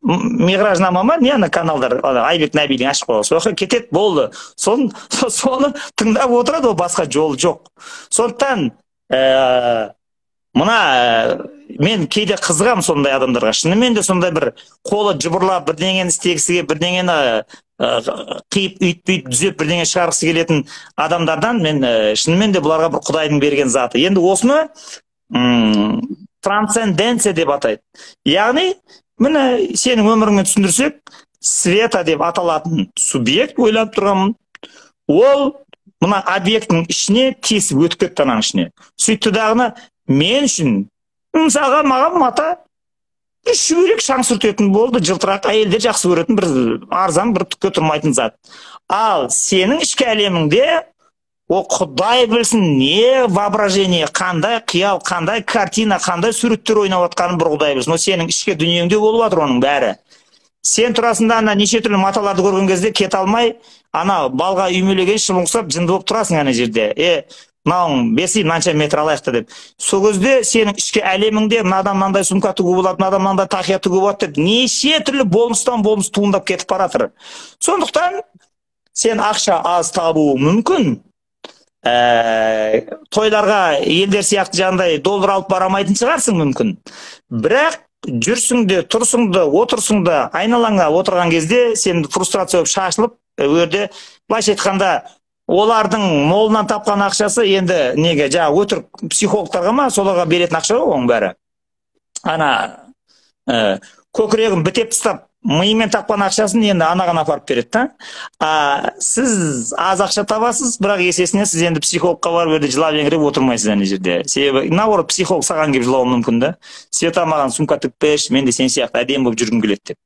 Speaker 3: Миғражнама ма не ана каналдар айбек нәбидің ашып қойған сол жаққа кетеді болды. Соны соны тыңдап отырады ол басқа жолы жоқ. Сондықтан ә, мына мен кейде қызығамын сондай адамдарға. Шынымен де сондай бір қолы жыбырлап бірдеңені істегісі келіп бірдеңені қиып үйтіп бүйтіп түзеп бірдеңе шығарғысы келетін адамдардан мен шынымен де бұларға бір құдайдың берген заты. Енді осыны м трансценденция деп атайды. Яғни міне сенің өміріңмен түсіндірсек света деп аталатын субъект ойлап тұрғанмын. Ол мына объектінің ішіне тесіп өтіп кетті ананың ішіне. Сөйтті дағыны мен үшін мысалға маған мата шүберек шаң сүртетін болды жылтырақ әйелдер жақсы көретін бір арзан бір түкке тұрмайтын зат. Ал сенің ішкі әлеміңде ол құдай білсін не воображение қандай қиял қандай картина қандай суреттер ойнап жатқанын бір құдай білсін ол сенің ішкі дүниеңде болып жатыр оның бәрі. Сен тұрасың да ана неше түрлі маталарды көрген кезде кете алмай ана балға үймелеген шылым ұқсап жынды болып тұрасың ана жерде. Е мынауың бесый мынанша метр алайық та деп. Сол кезде сенің ішкі әлеміңде мынадан мынандай сумка тігуге болады мынадан мынандай тақия тігуге болады деп неше түрлі болмыстан болмыс туындап кетіп бара жатыр сондықтан сен ақша аз табуы мүмкін. Ә, тойларға елдер сияқты жаңағыдай доллар алып бара алмайтын шығарсың мүмкін. Бірақ жүрсің де тұрсың да отырсың да айналаңа отырған кезде сен фрустрация болып шашылып ол жерде былайша айтқанда олардың молынан тапқан ақшасы енді неге? Жаңағы өтірік психологтарға ма? Соларға беретін ақша ғой оның бәрі. Ана ә, көкірегін бітеп тастап миымен тапқан ақшасын енді анаған апарып береді да. А сіз аз ақша табасыз бірақ есесіне сіз енді психологқа барып жерде жылап еңіреп отырмайсыз ана жерде. Себебі наоборот психолог саған келіп жылауы мүмкін да. Света маған сумка тігіп берші мен де сен сияқты әдемі болып жүргім келеді деп.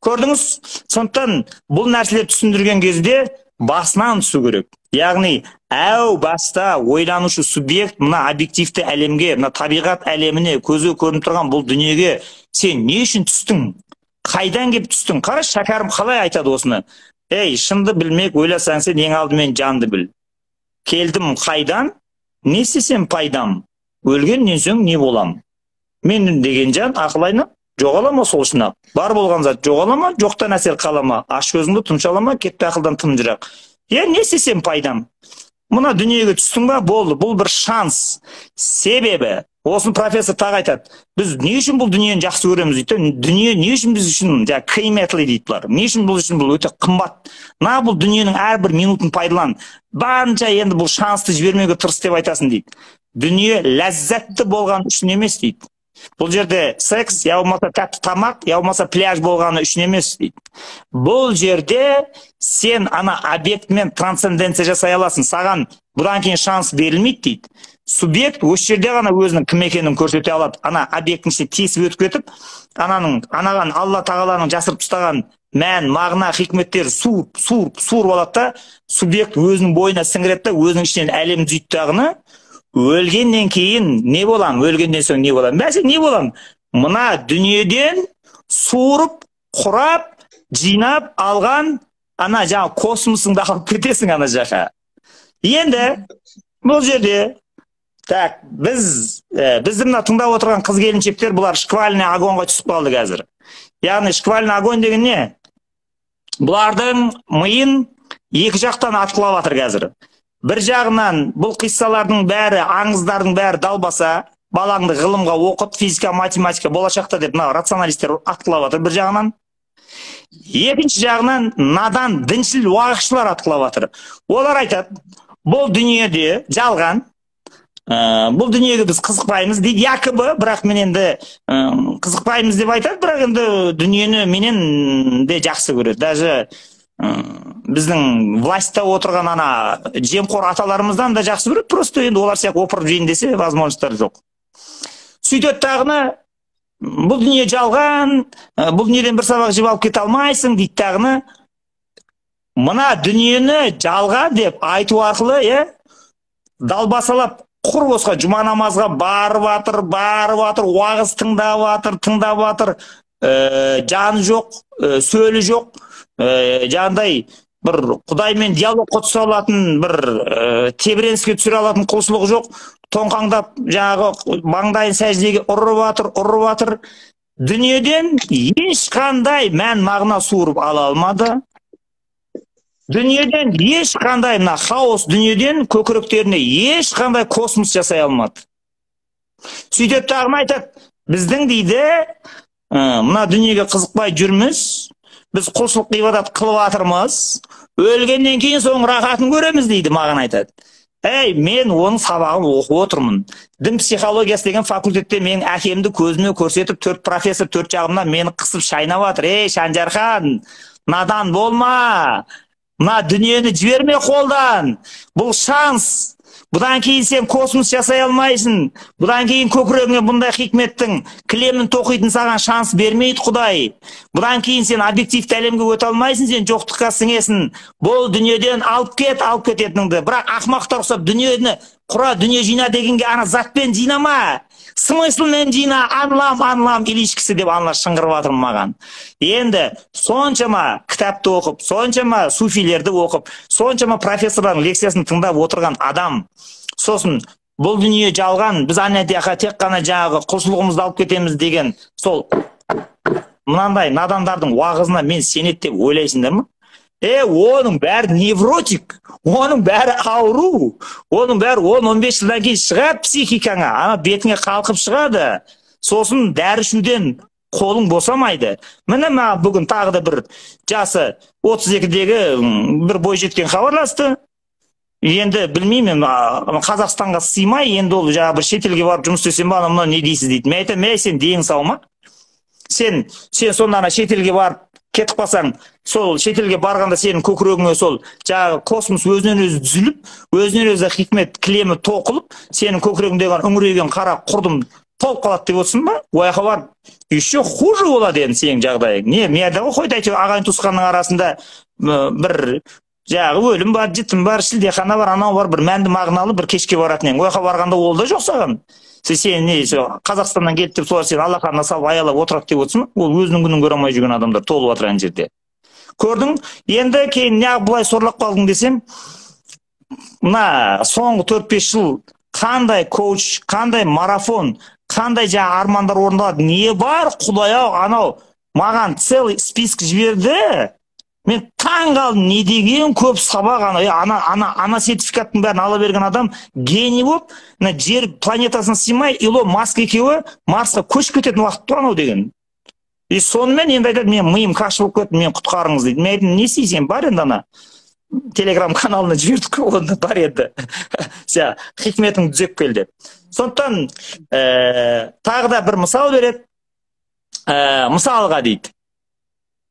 Speaker 3: Көрдіңіз? Сондықтан бұл нәрселерді түсіндірген кезде басынан түсу керек. Яғни әу баста ойланушы субъект мына объективті әлемге мына табиғат әлеміне көзге көрініп тұрған бұл дүниеге сен не үшін түстің? Қайдан келіп түстің? Қара шәкәрім қалай айтады осыны? Ей шынды білмек ойласаң сен ең алдымен жанды біл. Келдім қайдан? Не істесем пайдам? Өлгеннен соң не болам? Мен деген жан ақыл жоғала ма сол ақ бар болған зат жоғала ма жоқтан әсер қала ма аш көзіңді тұмшала ма кетті ақылдан тым жырақ иә не істесем пайдам? Мына дүниеге түстің ба? Болды. Бұл бір шанс себебі. Осыны профессор тағы айтады. Біз не үшін бұл дүниені жақсы көреміз дейді дүние не үшін біз үшін жаңағы криметли дейді бұлар? Не үшін бұл үшін бұл өте қымбат? Мына бұл дүниенің әрбір минутын пайдалан. Барынша енді бұл шансты жібермеуге тырыс деп айтасың дейді. Дүние ләззатты болған үшін емес дейді. Бұл жерде секс я болмаса тәтті тамақ я болмаса пляж болғаны үшін емес. Дейді бұл жерде сен ана объектімен трансценденция жасай аласың. Саған бұдан кейін шанс берілмейді дейді. Субъект осы жерде ғана өзінің кім екенін көрсете алады. Ана объекттің ішіне тесіп өтіп кетіп ананың анаған алла тағаланың жасырып тастаған мән мағына хикметтер суырып суырып суырып алады да субъект өзінің бойына сіңіреді да өзінің ішінен әлем дағыны өлгеннен кейін не болам? Өлгеннен соң не болам? Бәсе не болам? Мына дүниеден суырып құрап жинап алған ана жаңағы космосыңды алып кетесің ана жаққа енді бұл жерде так біз ә, бізді мына тыңдап отырған қыз келіншектер бұлар шквальный огоньға түсіп қалды қазір. Яғни шквальный огонь деген не? Бұлардың миын екі жақтан атқылап жатыр қазір. Бір жағынан бұл қиссалардың бәрі аңыздардың бәрі далбаса балаңды ғылымға оқыт физика математика болашақта деп мына рационалистер атқылап жатыр бір жағынан. Екінші жағынан надан діншіл уағызшылар атқылап жатыр. Олар айтады бұл дүниеде жалған ә, бұл дүниеге біз қызықпаймыз дейді якобы. Бірақ мен енді ә, қызықпаймыз деп айтады бірақ енді дүниені менен де жақсы көреді. Даже біздің властьта отырған ана жемқор аталарымыздан да жақсы көреді. Просто енді олар сияқты опырып жейін десе возможностьтары жоқ. Сөйтеді дағыны бұл дүние жалған бұл дүниеден бір сабақ жеп алып кете алмайсың дейді дағыны мына дүниені жалға деп айту арқылы иә далбасалап құр босқа жұма намазға барып жатыр барып жатыр уағыз тыңдап жатыр тыңдап жатыр ә, жаны жоқ ә, сөлі жоқ. Ә, жаңағыдай бір құдаймен диалогқа түсе алатын бір ә, тебіреніске түсіре алатын құлшылық жоқ. Тоңқаңдап жаңағы маңдайын сәждеге ұрып жатыр ұрып жатыр дүниеден ешқандай мән мағына суырып ала алмады. Дүниеден ешқандай мына хаос дүниеден көкіректеріне ешқандай космос жасай алмады. Сөйтеді дағы айтады біздің дейді мына дүниеге қызықпай жүрміз біз құлшылық ғибадат қылып жатырмыз өлгеннен кейін соның рахатын көреміз дейді маған айтады әй мен оның сабағын оқып отырмын дін психологиясы деген факультетте менің әкемді көзіме көрсетіп төрт профессор төрт жағымнан мені қысып шайнап жатыр ей шанжархан надан болма мына дүниені жіберме қолдан бұл шанс бұдан кейін сен космос жасай алмайсың. Бұдан кейін көкірегіңе бұндай хикметтің кілемін тоқитын саған шанс бермейді құдай. Бұдан кейін сен объективті әлемге өте алмайсың сен жоқтыққа сіңесің. Бұл дүниеден алып кет алып кететініңді. Бірақ ақымақтар ұқсап дүниені құра дүние жина дегенге ана затпен жинама. Смыслмен жина анлам анлам илишкісі деп аналар шыңғырып жатыр маған. Енді соншама кітапты оқып соншама суфилерді оқып соншама профессорлардың лекциясын тыңдап отырған адам сосын бұл дүние жалған біз ана жаққа тек қана жаңағы құлшылығымызды алып кетеміз деген сол мынандай надандардың уағызына мен сенеді деп ойлайсыңдар ма? Е оның бәрі невротик оның бәрі ауру оның бәрі он он бес жылдан кейін шығады психикаңа. Ана бетіңе қалқып шығады. Сосын дәрі ішуден қолың босамайды. Міне маған бүгін тағы да бір жасы отыз екідегі м, бір бойжеткен хабарласты. Енді білмеймін қазақстанға сыймай енді ол жаңағы бір шетелге барып жұмыс істесем ба анау мынау не дейсіз дейді. Мен айтамын ей сен денің сау ма? Сен сен сонда ана шетелге барып кетіп қалсаң сол шетелге барғанда сенің көкірегіңе сол жаңағы космос өзінен өзі түзіліп өзінен өзі хикмет кілемі тоқылып сенің көкірегіңдегі үңірейген қара құрдым толып қалады деп отырсың ба? Ол жаққа барып еще хуже болады енді сенің жағдайың не айтамын ғой қойды әйтеуір ағайын туысқанның арасында бір жаңағы өлім бар жітім бар шілдехана бар анау бар бір мәнді мағыналы бір кешке баратын едің ол жаққа барғанда ол да жоқ саған. Сен сен не со қазақстаннан келді деп солар сені алақанына салып аялап отырады деп отырсың ол өзінің күнін көре алмай жүрген адамдар толып жатыр ана жерде. Көрдің? Енді кейін неғып былай сорлап қалдың десем мына соңғы төрт бес жыл қандай коуч қандай марафон қандай жаңағы армандар орындалады не бар? Құдай ау анау маған целый список жіберді. Мен таң қалдым не деген көп сабақ ана ана ана ана сертификаттың бәрін ала берген адам гений болып мына жер планетасына сыймай илон маск екеуі марсқа көшіп кететін уақыт тұр анау деген. И сонымен енді айтады мен миым каша болып кетті мені құтқарыңыз дейді. Мен айттым не істейсің бар енді ана? Телеграм каналына жібердік қой оны бар енді. Сен хикметіңді түзеп кел деп. Сондықтан ә, тағы да бір мысал береді. Ә, мысалға дейді.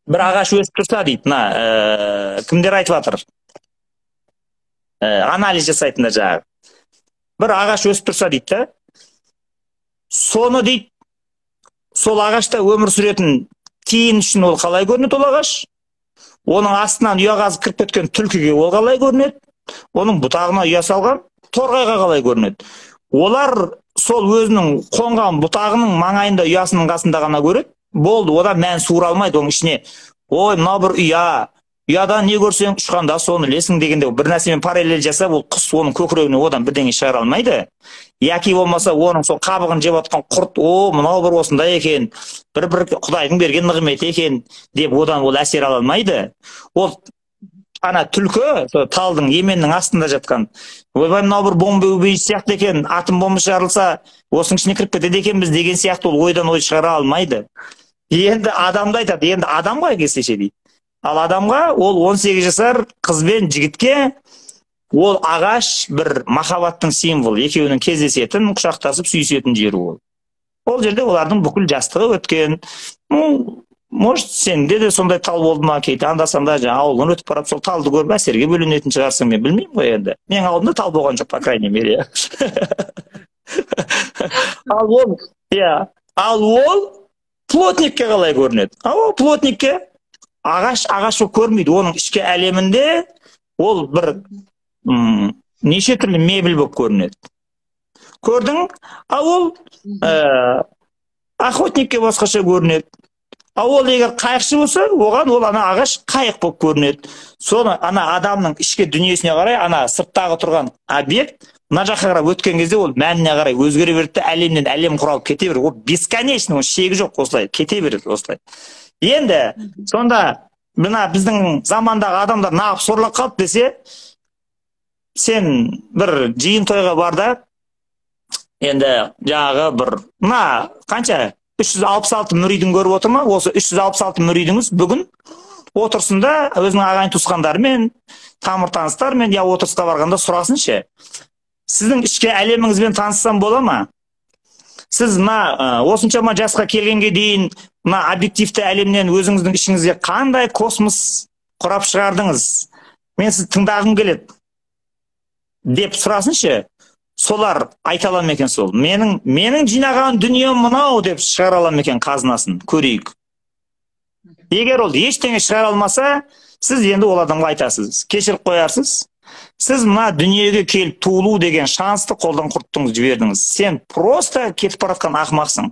Speaker 3: Бір ағаш өсіп тұрса дейді мына ә, кімдер айтып жатыр ә, анализ жасайтындар жаңағы бір ағаш өсіп тұрса дейді да соны дейді сол ағашта өмір сүретін тиін үшін ол қалай көрінеді ол ағаш оның астынан ұя қазып кіріп кеткен түлкіге ол қалай көрінеді оның бұтағына ұя салған торғайға қалай көрінеді олар сол өзінің қонған бұтағының маңайында ұясының қасында ғана көреді болды одан мән суыра алмайды оның ішіне. Ой мынау бір ұя ұядан не көрсең ұшқанда соны ілесің дегенде бір нәрсемен параллель жасап ол құс оның көкірегіне одан бірдеңе шығара алмайды. Яки болмаса оның сол қабығын жеп жатқан құрт о мынау бір осындай екен бір бір құдайдың берген нығметі екен деп одан ол әсер ала алмайды. Ол ана түлкі сол талдың еменнің астында жатқан. Ойбай мынау бір бомба убийца сияқты екен атом бомбасы жарылса осының ішіне кіріп кетеді екенбіз деген сияқты ол ойдан ой шығара алмайды. Енді адамды айтады енді адам ғой дейді? Ал адамға ол 18 жасар қыз бен жігітке ол ағаш бір махаббаттың символы екеуінің кездесетін құшақтасып сүйісетін жері ол. Ол жерде олардың бүкіл жастығы өткен. Ну может сенде де сондай тал болды ма кейде анда санда жаңағы ауылдан өтіп барып сол талды көріп әсерге бөленетін шығарсың мен білмеймін ғой енді. Менің ауылымда тал болған жоқ по крайней мере. Ал ол иә. Ал ол плотникке қалай көрінеді? Ал ол плотникке. Ағаш ағаш болып көрінбейді оның ішкі әлемінде. Ол бір м неше түрлі мебель болып көрінеді. Көрдің? Ал ол ә, охотникке басқаша көрінеді. Ал ол егер қайықшы болса оған ол ана ағаш қайық болып көрінеді. Соны ана адамның ішкі дүниесіне қарай ана сырттағы тұрған объект мына жаққа қарап өткен кезде ол мәніне қарай өзгере береді де әлемнен әлем құралып кете береді ол бесконечно ол шегі жоқ осылай кете береді осылай. Енді сонда мына біздің замандағы адамдар нағып сорлап қалды десе сен бір жиын тойға бар да енді жаңағы бір мына қанша үш жүз алпыс алты мүридің көріп отыр ма? Осы үш жүз алпыс алты мүридіңіз бүгін отырсын да өзінің ағайын туысқандарымен тамыр таныстарымен я отырысқа барғанда сұрасыншы. Сіздің ішкі әлеміңізбен таныссам бола ма? Сіз мына осыншама жасқа келгенге дейін мына объективті әлемнен өзіңіздің ішіңізге қандай космос құрап шығардыңыз? Мен сізді тыңдағым келеді. Деп сұрасыншы солар айта ала ма екен сол? Менің менің жинаған дүнием мынау деп шығара ала ма екен қазынасын? Көрейік. Егер ол ештеңе шығара алмаса сіз енді ол адамға айтасыз. Кешіріп қоярсыз. Сіз мына дүниеге келіп туылу деген шансты қолдан құрттыңыз жібердіңіз. Сен просто кетіп бара жатқан ақымақсың.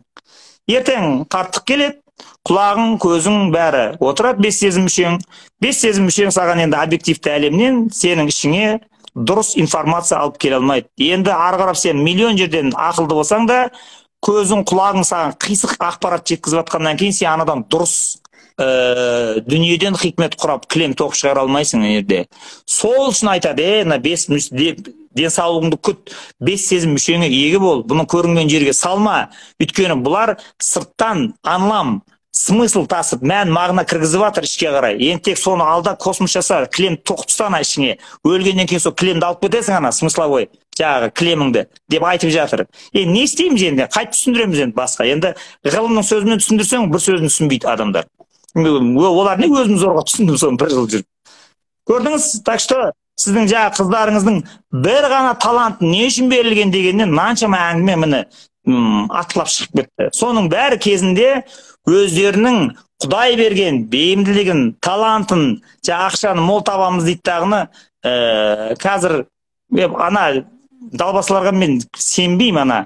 Speaker 3: Ертең қарттық келеді құлағың көзің бәрі отырады бес сезім мүшең. Бес сезім мүшең саған енді объективті әлемнен сенің ішіңе дұрыс информация алып келе алмайды. Енді ары қарап сен миллион жерден ақылды болсаң да көзің құлағың саған қисық ақпарат жеткізіп жатқаннан кейін сен анадан дұрыс ә, дүниеден хикмет құрап кілем тоқып шығара алмайсың ана жерде. Сол үшін айтады е мына бес денсаулығыңды күт бес сезім мүшеңе ие бол бұны көрінген жерге салма. Өйткені бұлар сырттан анлам смысл тасып мән мағына кіргізіп жатыр ішке қарай. Енді тек соны алда космос жаса кілем тоқып таста ана ішіңе. Өлгеннен кейін сол кілемді алып кетесің ана смысловой жаңағы кілеміңді деп айтып жатыр. Енді не істейміз енді? Қайтып түсіндіреміз енді басқа. Енді ғылымның сөзімен түсіндірсең бір сөзін түсінбейді адамдар. Олар не өзім зорға түсіндім соны бір жыл жүріп? Көрдіңіз так что сіздің жаңағы қыздарыңыздың бір ғана талант не үшін берілген дегеннен мынаншама әңгіме міне атқылап шығып кетті. Соның бәрі кезінде өздерінің құдай берген бейімділігін талантын жаңағы ақшаны мол табамыз дейді дағыны ә, қазір е, ана далбасаларға мен сенбеймін ана.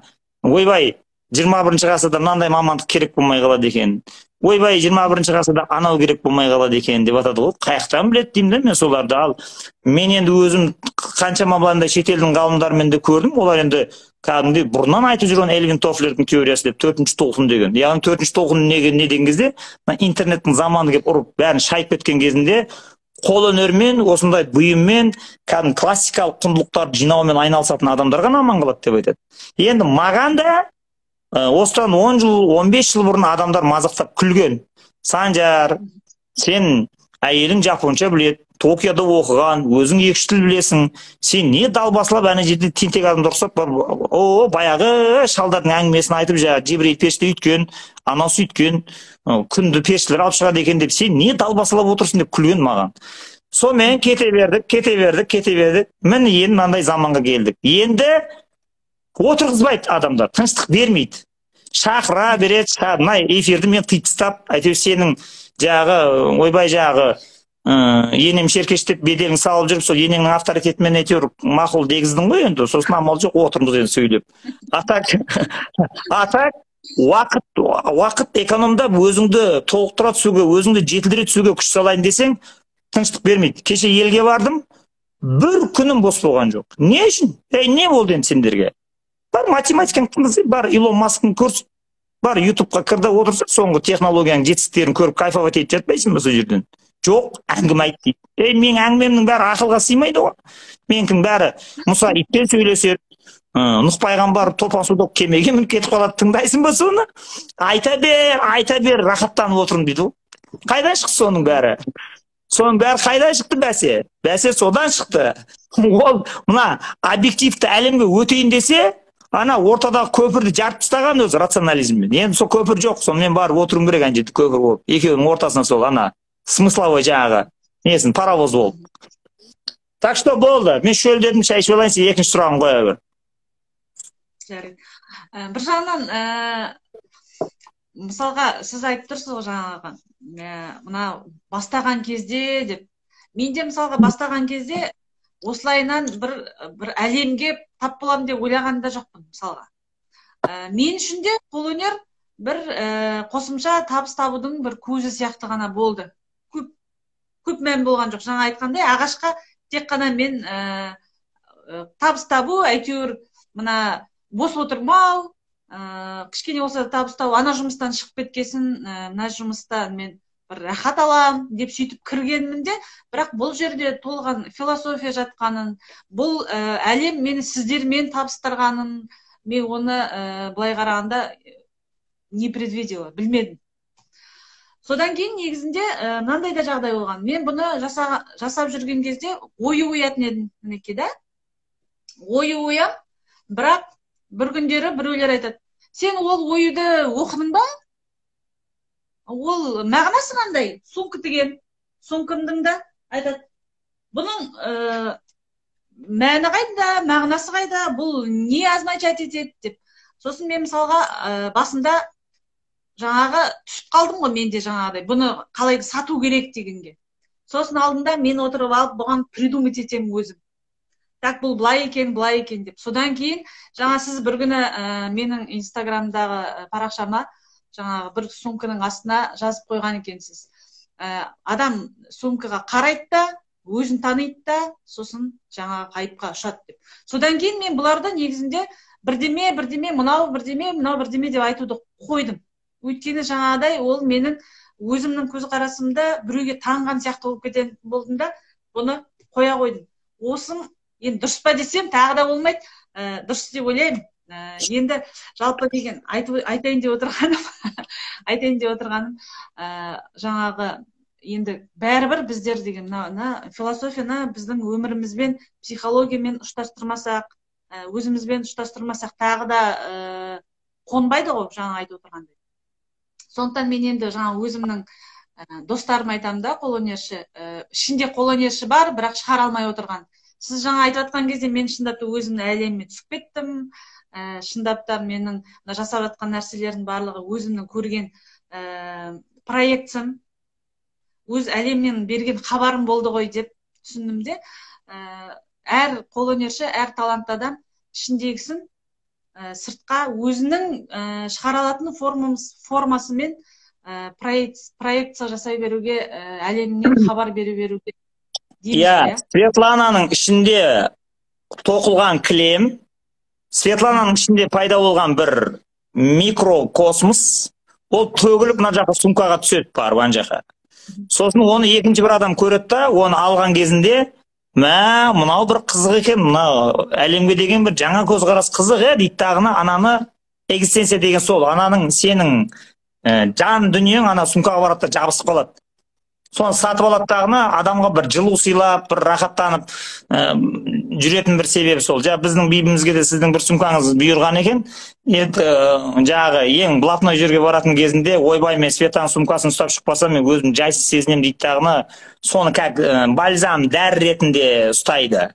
Speaker 3: Ойбай жиырма бірінші ғасырда мынандай мамандық керек болмай қалады екен. Ойбай жиырма бірінші ғасырда анау керек болмай қалады екен деп жатады ғой. Қай жақтан біледі деймін да мен соларды. Ал мен енді өзім қаншама былайындай шетелдің ғалымдарымен де көрдім. Олар енді кәдімгідей бұрыннан айтып жүрген элвин тофлердің теориясы деп төртінші толқын деген. Яғни төртінші толқын не, не деген кезде мына интернеттің заманы келіп ұрып бәрін шайып кеткен кезінде қолөнермен осындай бұйыммен кәдімгі классикалық құндылықтарды жинаумен айналысатын адамдар ғана аман қалады деп айтады. Енді маған да осыдан 10 жыл 15 жыл бұрын адамдар мазақтап күлген. Санжар сен әйелің жапонша біледі токиода оқыған өзің екі үш тіл білесің. Сен не далбасалап ана жерде тентек адамдар ұқсап барып о баяғы шалдардың әңгімесін айтып жаңағы жебірейіл періште өйткен анау сөйткен күнді періштелер алып шығады екен деп сен не далбасалап отырсың деп күлген маған. Сонымен кете бердік кете бердік кете бердік. Міне енді мынандай заманға келдік. Енді отырғызбайды адамдар тыныштық бермейді. Шақыра береді ша- мына эфирді мен тыйып тастап әйтеуір сенің жаңағы ойбай жаңағы ыыы енем шеркеш деп беделің салып жүріп сол енеңнің авторитетімен әйтеуір мақұл дегіздің ғой енді. Сосын амал жоқ отырмыз енді сөйлеп. А так а так уақыт уақыт экономдап өзіңді толықтыра түсуге өзіңді жетілдіре түсуге күш салайын десең тыныштық бермейді. Кеше елге бардым бір күнім бос болған жоқ. Не үшін? Ей не болды енді сендерге? Бар математиканы тыңдасай бар илон масктың көрсін бар ютубқа кір да отырса соңғы технологияның жетістіктерін көріп кайфовать етіп жатпайсың ба сол жерден? Жоқ әңгіме айт дейді. Ей менің әңгімемнің бәрі ақылға сыймайды ғой. Менікінің бәрі мұса итпен сөйлеседі ы нұх пайғамбар топан суда кемеге мініп кетіп қалады тыңдайсың ба соны? Айта бер айта бер рахаттанып отырмын дейді ғой. Қайдан шықты соның бәрі? Соның бәрі қайдан шықты бәсе? Бәсе содан шықты. Ол мына объективті әлемге өтейін десе ана ортадағы көпірді жарып тастаған өзі рационализммен. Енді сол көпір жоқ сонымен барып отыруым керек ана жерде көпір болып. Екеуінің ортасына сол ана смысловой жаңағы несін паровоз болып. Так что болды мен шөлдедім шай ішіп алайын сен екінші сұрағын қоя бер.
Speaker 1: Жарайды. Ә, бір жағынан ә, мысалға сіз айтып тұрсыз ғой жаңағы ә, мына бастаған кезде деп. Мен де мысалға бастаған кезде осылайынан бір бір әлемге тап боламын деп ойлаған да жоқпын мысалға. Ә, мен үшін де қолөнер бір ә, қосымша табыс табудың бір көзі сияқты ғана болды. Көп көп мән болған жоқ. Жаңа айтқандай ағашқа тек қана мен ә, ә, табыс табу әйтеуір мына бос отырмау ыыы кішкене болса табыс табу ана жұмыстан шығып кеткесін ііі мына жұмыстан мен бір рахат аламын деп сөйтіп кіргенмін де бірақ бұл жерде толған философия жатқанын бұл ә, әлем мені сіздермен табыстырғанын мен оны ә, былай қарағанда не предвидела білмедім. Содан кейін негізінде ә, мынандай да жағдай болған. Мен бұны жаса, жасап жүрген кезде ой оятын едім мінекей да. Ой оям бірақ бір күндері біреулер айтады сен ол ойды оқыдың ба? Ол мағынасы қандай сумка тіген. Сумкамдың да айтады. Бұның ә, мәні қайда мағынасы қайда бұл не означать етеді деп. Сосын мен мысалға ә, басында жаңағы түсіп қалдым ғой мен де жаңағыдай. Бұны қалай сату керек дегенге. Сосын алдында мен отырып алып бұған придумать етемін өзім. Так бұл былай екен былай екен деп. Содан кейін жаңа сіз бір күні ә, менің инстаграмдағы парақшама жаңағы бір сумканың астына жазып қойған екенсіз. Ә, адам сумкаға қарайды да өзін таниды да сосын жаңағы ғайыпқа ұшады деп. Содан кейін мен бұларды негізінде бірдеме бірдеме мынау бірдеме мынау бірдеме деп айтуды қойдым. Өйткені жаңағыдай ол менің өзімнің көзқарасымда біреуге танған сияқты болып кететін болдым да бұны қоя қойдым. Осым енді дұрыс па десем тағы да болмайды. Ә, дұрыс деп ойлаймын. Ә, енді жалпы деген айтайын деп отырғаным айтайын деп отырғаным ә, жаңағы енді бәрібір біздер деген мына философияны біздің өмірімізбен психологиямен ұштастырмасақ ә, өзімізбен ұштастырмасақ тағы да ә, қонбайды ғой жаңа айтып отырғандай. Сондықтан мен енді жаңа өзімнің ә, достарыма айтамын да қолөнерші ә, ішінде қолөнерші бар бірақ шығара алмай отырған. Сіз жаңа айтып жатқан кезде мен шындап өзімнің әлеміме түсіп кеттім ә, шындап та менің жасап жатқан нәрселердің барлығы өзімнің көрген ә, проекциям өз әлемнен берген хабарым болды ғой деп түсіндім де ә, әр қолөнерші әр талантты адам ішіндегісін ә, сыртқа өзінің ә, шығара алатын формасымен ә, проекция жасай беруге ә, әлемнен хабар бере беруге
Speaker 3: иә светлананың ішінде тоқылған кілем светлананың ішінде пайда болған бір микрокосмос ол төгіліп мына жаққа сумкаға түседі барып ана жаққа. Сосын оны екінші бір адам көреді да оны алған кезінде мә мынау бір қызық екен мына әлемге деген бір жаңа көзқарас қызық иә дейді дағыны ананы экзистенция деген сол ананың сенің ә, жан дүниең ана сумкаға барады да жабысып қалады. Соны сатып алады дағыны адамға бір жылу сыйлап бір рахаттанып ә, жүретін бір себебі сол. Жа біздің бибімізге де сіздің бір сумкаңыз бұйырған екен. Енді жаңағы ең блатной жерге баратын кезінде ойбай мен светаның сумкасын ұстап шықпасам мен өзімді жайсыз сезінемін дейді дағыны соны как бальзам дәрі ретінде ұстайды.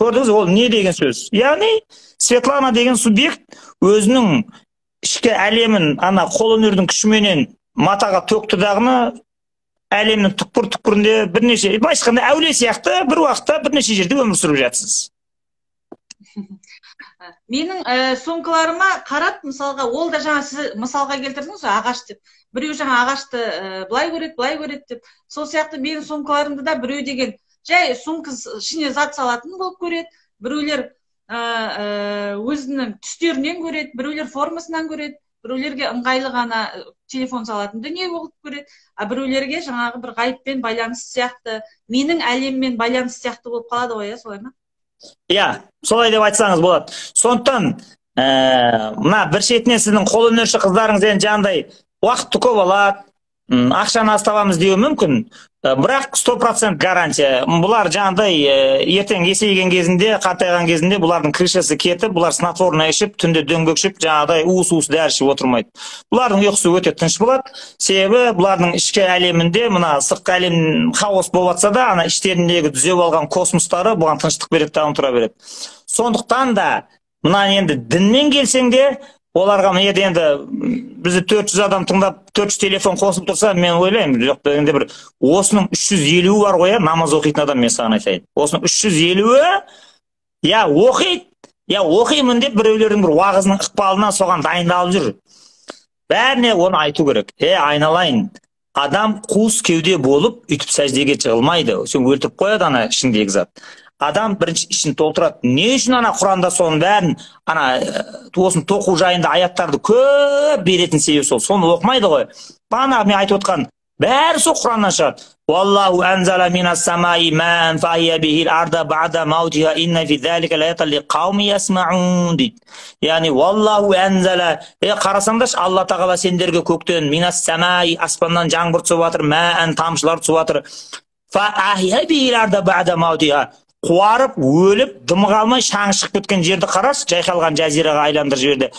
Speaker 3: Көрдіңіз? Ол не деген сөз? Яғни светлана деген субъект өзінің ішкі әлемін ана қолөнердің күшіменен матаға төкті дағыны әлемнің түкпір түкпірінде бірнеше былайша айтқанда әулие сияқты бір уақытта бірнеше жерде өмір сүріп жатсыз
Speaker 1: менің ә, сомкаларыма қарап мысалға ол да жаңа сіз мысалға келтірдіңіз ғой ағаш деп. Біреу жаңа ағашты ә, былай көреді былай көреді деп. Сол сияқты менің сумкаларымды да біреу деген жай сумка ішіне зат салатын болып көреді. Біреулер ә, өзінің түстерінен көреді біреулер формасынан көреді. Біреулерге ыңғайлы ғана телефон салатын дүние болып көреді а біреулерге жаңағы бір ғайыппен байланыс сияқты менің әлеммен байланыс сияқты болып қалады ғой иә солай ма?
Speaker 3: Иә солай деп айтсаңыз болады. Сондықтан ә, мына бір шетінен сіздің қолөнерші қыздарыңыз енді жаңағыдай уақытты көп алады ақшаны аз табамыз деуі мүмкін. Бірақ сто процент гарантия. Бұлар жаңағыдай ертең есейген кезінде қартайған кезінде бұлардың крышасы кетіп бұлар снотворный ішіп түнде дөңбекшіп жаңағыдай уыс уыс дәрі ішіп отырмайды. Бұлардың ұйқысы өте тыныш болады. Себебі бұлардың ішкі әлемінде мына сыртқы әлем хаос болып жатса да ана іштеріндегі түзеп алған космостары бұған тыныштық береді да тұра береді. Сондықтан да мына енді дінмен келсең де оларға егер енді бізді төрт жүз адам тыңдап төрт жүз телефон қосылып тұрса мен ойлаймын жоқ дегенде бір осының үш жүз елуі бар ғой иә намаз оқитын адам мен саған айтайын. Осының үш жүз елуі я оқиды я оқимын деп біреулердің бір уағызының ықпалына соған дайындалып жүр. Бәріне оны айту керек. Е айналайын адам қуыс кеуде болып үйтіп сәждеге жығылмайды. Сен өлтіріп қояды ана ішіңдегі зат адам бірінші ішін толтырады. Не үшін ана құранда соның бәрін ана э, осыны тоқу жайында аяттарды көп беретін себебі сол. Соны оқымайды ғой. Бағанағы мен айтып отқан бәрі сол құраннан шығады. Яғни уаллаху е қарасаңдаршы алла тағала сендерге көктен минас самаи аспаннан жаңбыр түсіп жатыр мә тамшылар түсіп жатыр қуарып өліп дымы қалмай шаң шығып кеткен жерді қарашы жайқалған жазираға айландырып жіберді.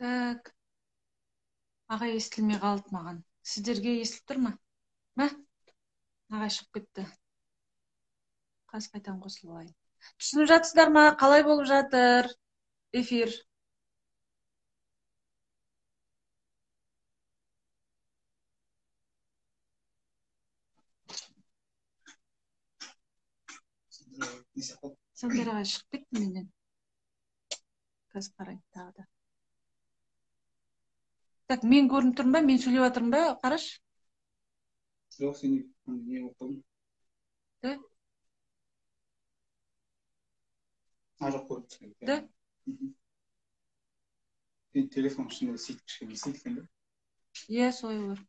Speaker 1: Так. Ағай естілмей қалды маған. Сіздерге естіліп тұр ма? Мә? Ағай шығып кетті. Қазір қайтадан қосылып алайын түсініп жатсыздар ма? Қалай болып жатыр? Эфир. Сандар ағай шығып кетті менен? Қазір қарайын тағы да. Так мен көрініп тұрмын ба? мен сөйлеп жатырмын ба? қарашы.
Speaker 2: Жоқ сен не болып қалдың?
Speaker 1: Да?
Speaker 2: а жоқ көріп
Speaker 1: Да?
Speaker 2: Сен телефон ішінде сөйтіп кішкене сейілген да?
Speaker 1: Иә солай болар.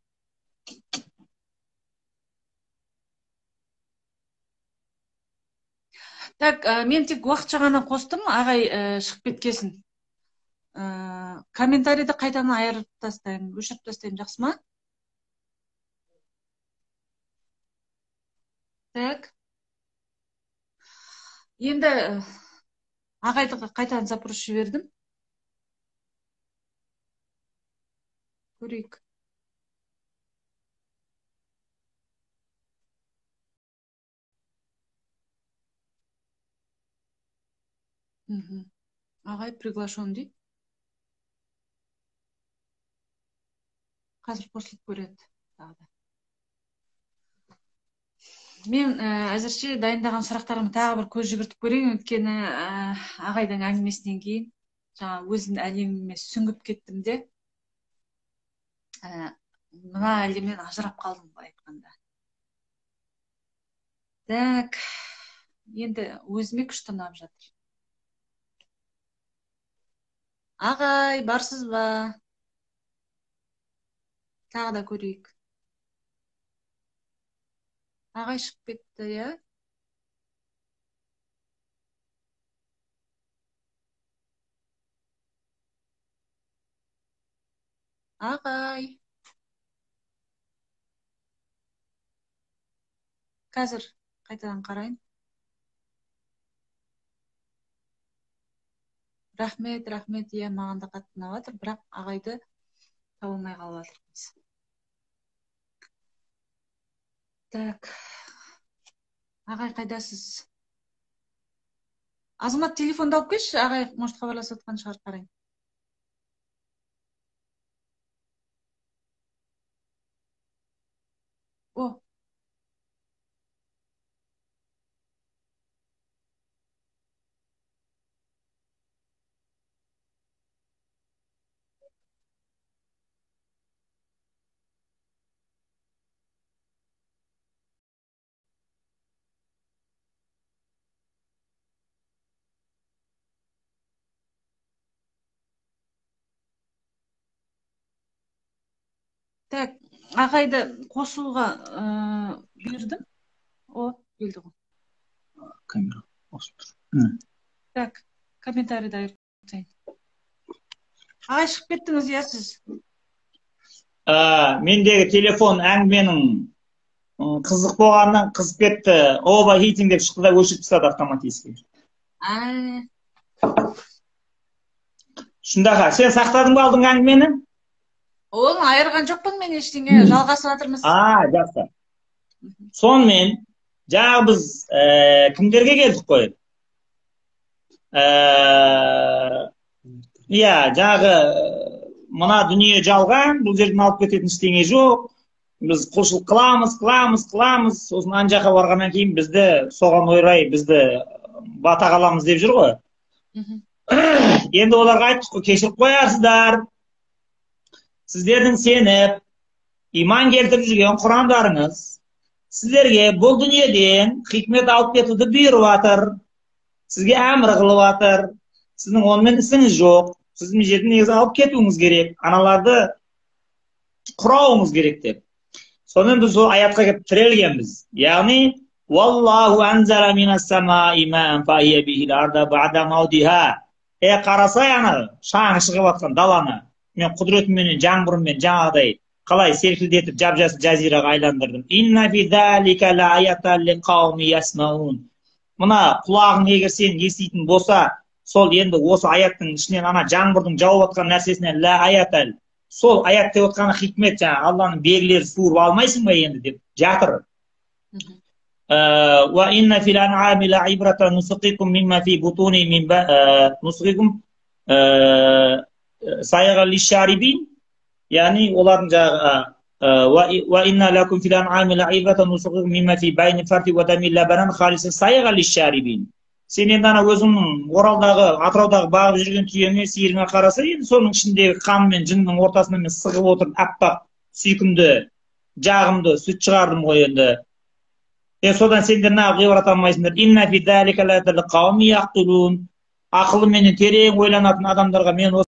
Speaker 1: Так мен тек уақытша ғана қостым. Ағай шығып кеткесін. Ә, комментарийді қайтадан айырып тастаймын өшіріп тастаймын жақсы ма? Так. Енді ә, ағайды қайтадан запрос жібердім. Көрейік. Ағай приглашен дейді қазір қосылып көреді. Тағы да. Мен ә, әзірше дайындаған сұрақтарыма тағы бір көз жүгіртіп көрейін. Өйткені ә, ағайдың әңгімесінен кейін жаңа өзімнің әлеміме сүңгіп кеттім де ә, мына әлемнен ажырап қалдым былай айтқанда. Так енді өзіме күшті ұнап жатыр. Ағай барсыз ба? Тағы да көрейік. Ағай шығып кетті иә? Ағай! Қазір қайтадан қарайын. Рахмет рахмет иә маған да қатты ұнап жатыр бірақ ағайды таба алмай қалып жатырмыз так. Ағай қайдасыз? Азамат телефонды алып келші ағай может хабарласып жатқан шығар қарайын о так ағайды қосуға ыыы бұйырдым о келді ғой.
Speaker 2: Камера қосып тұр.
Speaker 1: Так комментарийді айырып тастайын ағай шығып кеттіңіз иә сіз?
Speaker 3: Ә, мендегі телефон әңгіменің қызық болғанынан қызып кетті. Оба хитинг деп шықты да өшіріп тастады автоматически.
Speaker 1: Ә,
Speaker 3: шындаға сен сақтадың ба алдыңғы әңгімені?
Speaker 1: Оны айырған жоқпын мен ештеңе жалғасып жатырмыз
Speaker 3: а жақсы. Сонымен жаңағы біз ә, кімдерге келдік қой? Ә, иә жаңағы мына дүние жалған бұл жерден алып кететін ештеңе жоқ. Біз құлшылық қыламыз қыламыз қыламыз сосын ана жаққа барғаннан кейін бізді соған орай бізді бата қаламыз деп жүр ғой. Енді оларға айттық қой кешіріп қоясыздар. Сіздердің сеніп иман келтіріп жүрген құрандарыңыз сіздерге бұл дүниеден хикмет алып кетуді бұйырып жатыр сізге әмір қылып жатыр сіздің онымен ісіңіз жоқ сіз мына жерден негізі алып кетуіңіз керек аналарды құрауыңыз керек деп сонымен біз сол аятқа келіп тірелгенбіз яғни қарасай ана шаңы шығып жатқан даланы мен құдіретімменен жаңбырыммен жаңағыдай қалай селкілдетіп жап жасыл жазираға айландырдым Инна фи залика лааяттан лиқауми ясмаун. мына құлағың егер сен еститін болса сол енді осы аяттың ішінен ана жаңбырдың жауып жатқан нәрсесінен ла аятал сол аят деп отқаны хикмет жаңағы алланың белгілері суырып алмайсың ба енді деп жатыр
Speaker 1: мхм.
Speaker 3: آه، وإن في الأنعام لعبرة نسقيكم مما في بطونه من ب... آه، نسقيكم саяға лишарибин яғни олардың жаңағы сен енді ана өзіңнің оралдағы атыраудағы бағып жүрген түйеңе сиырыңа қараса енді соның ішіндегі қан мен жынның ортасына мен сығып отырып аппақ сүйкімді жағымды сүт шығардым ғой енді е содан сендер нағып ғибрат алмайсыңдар ақылыменен терең ойланатын адамдарға мен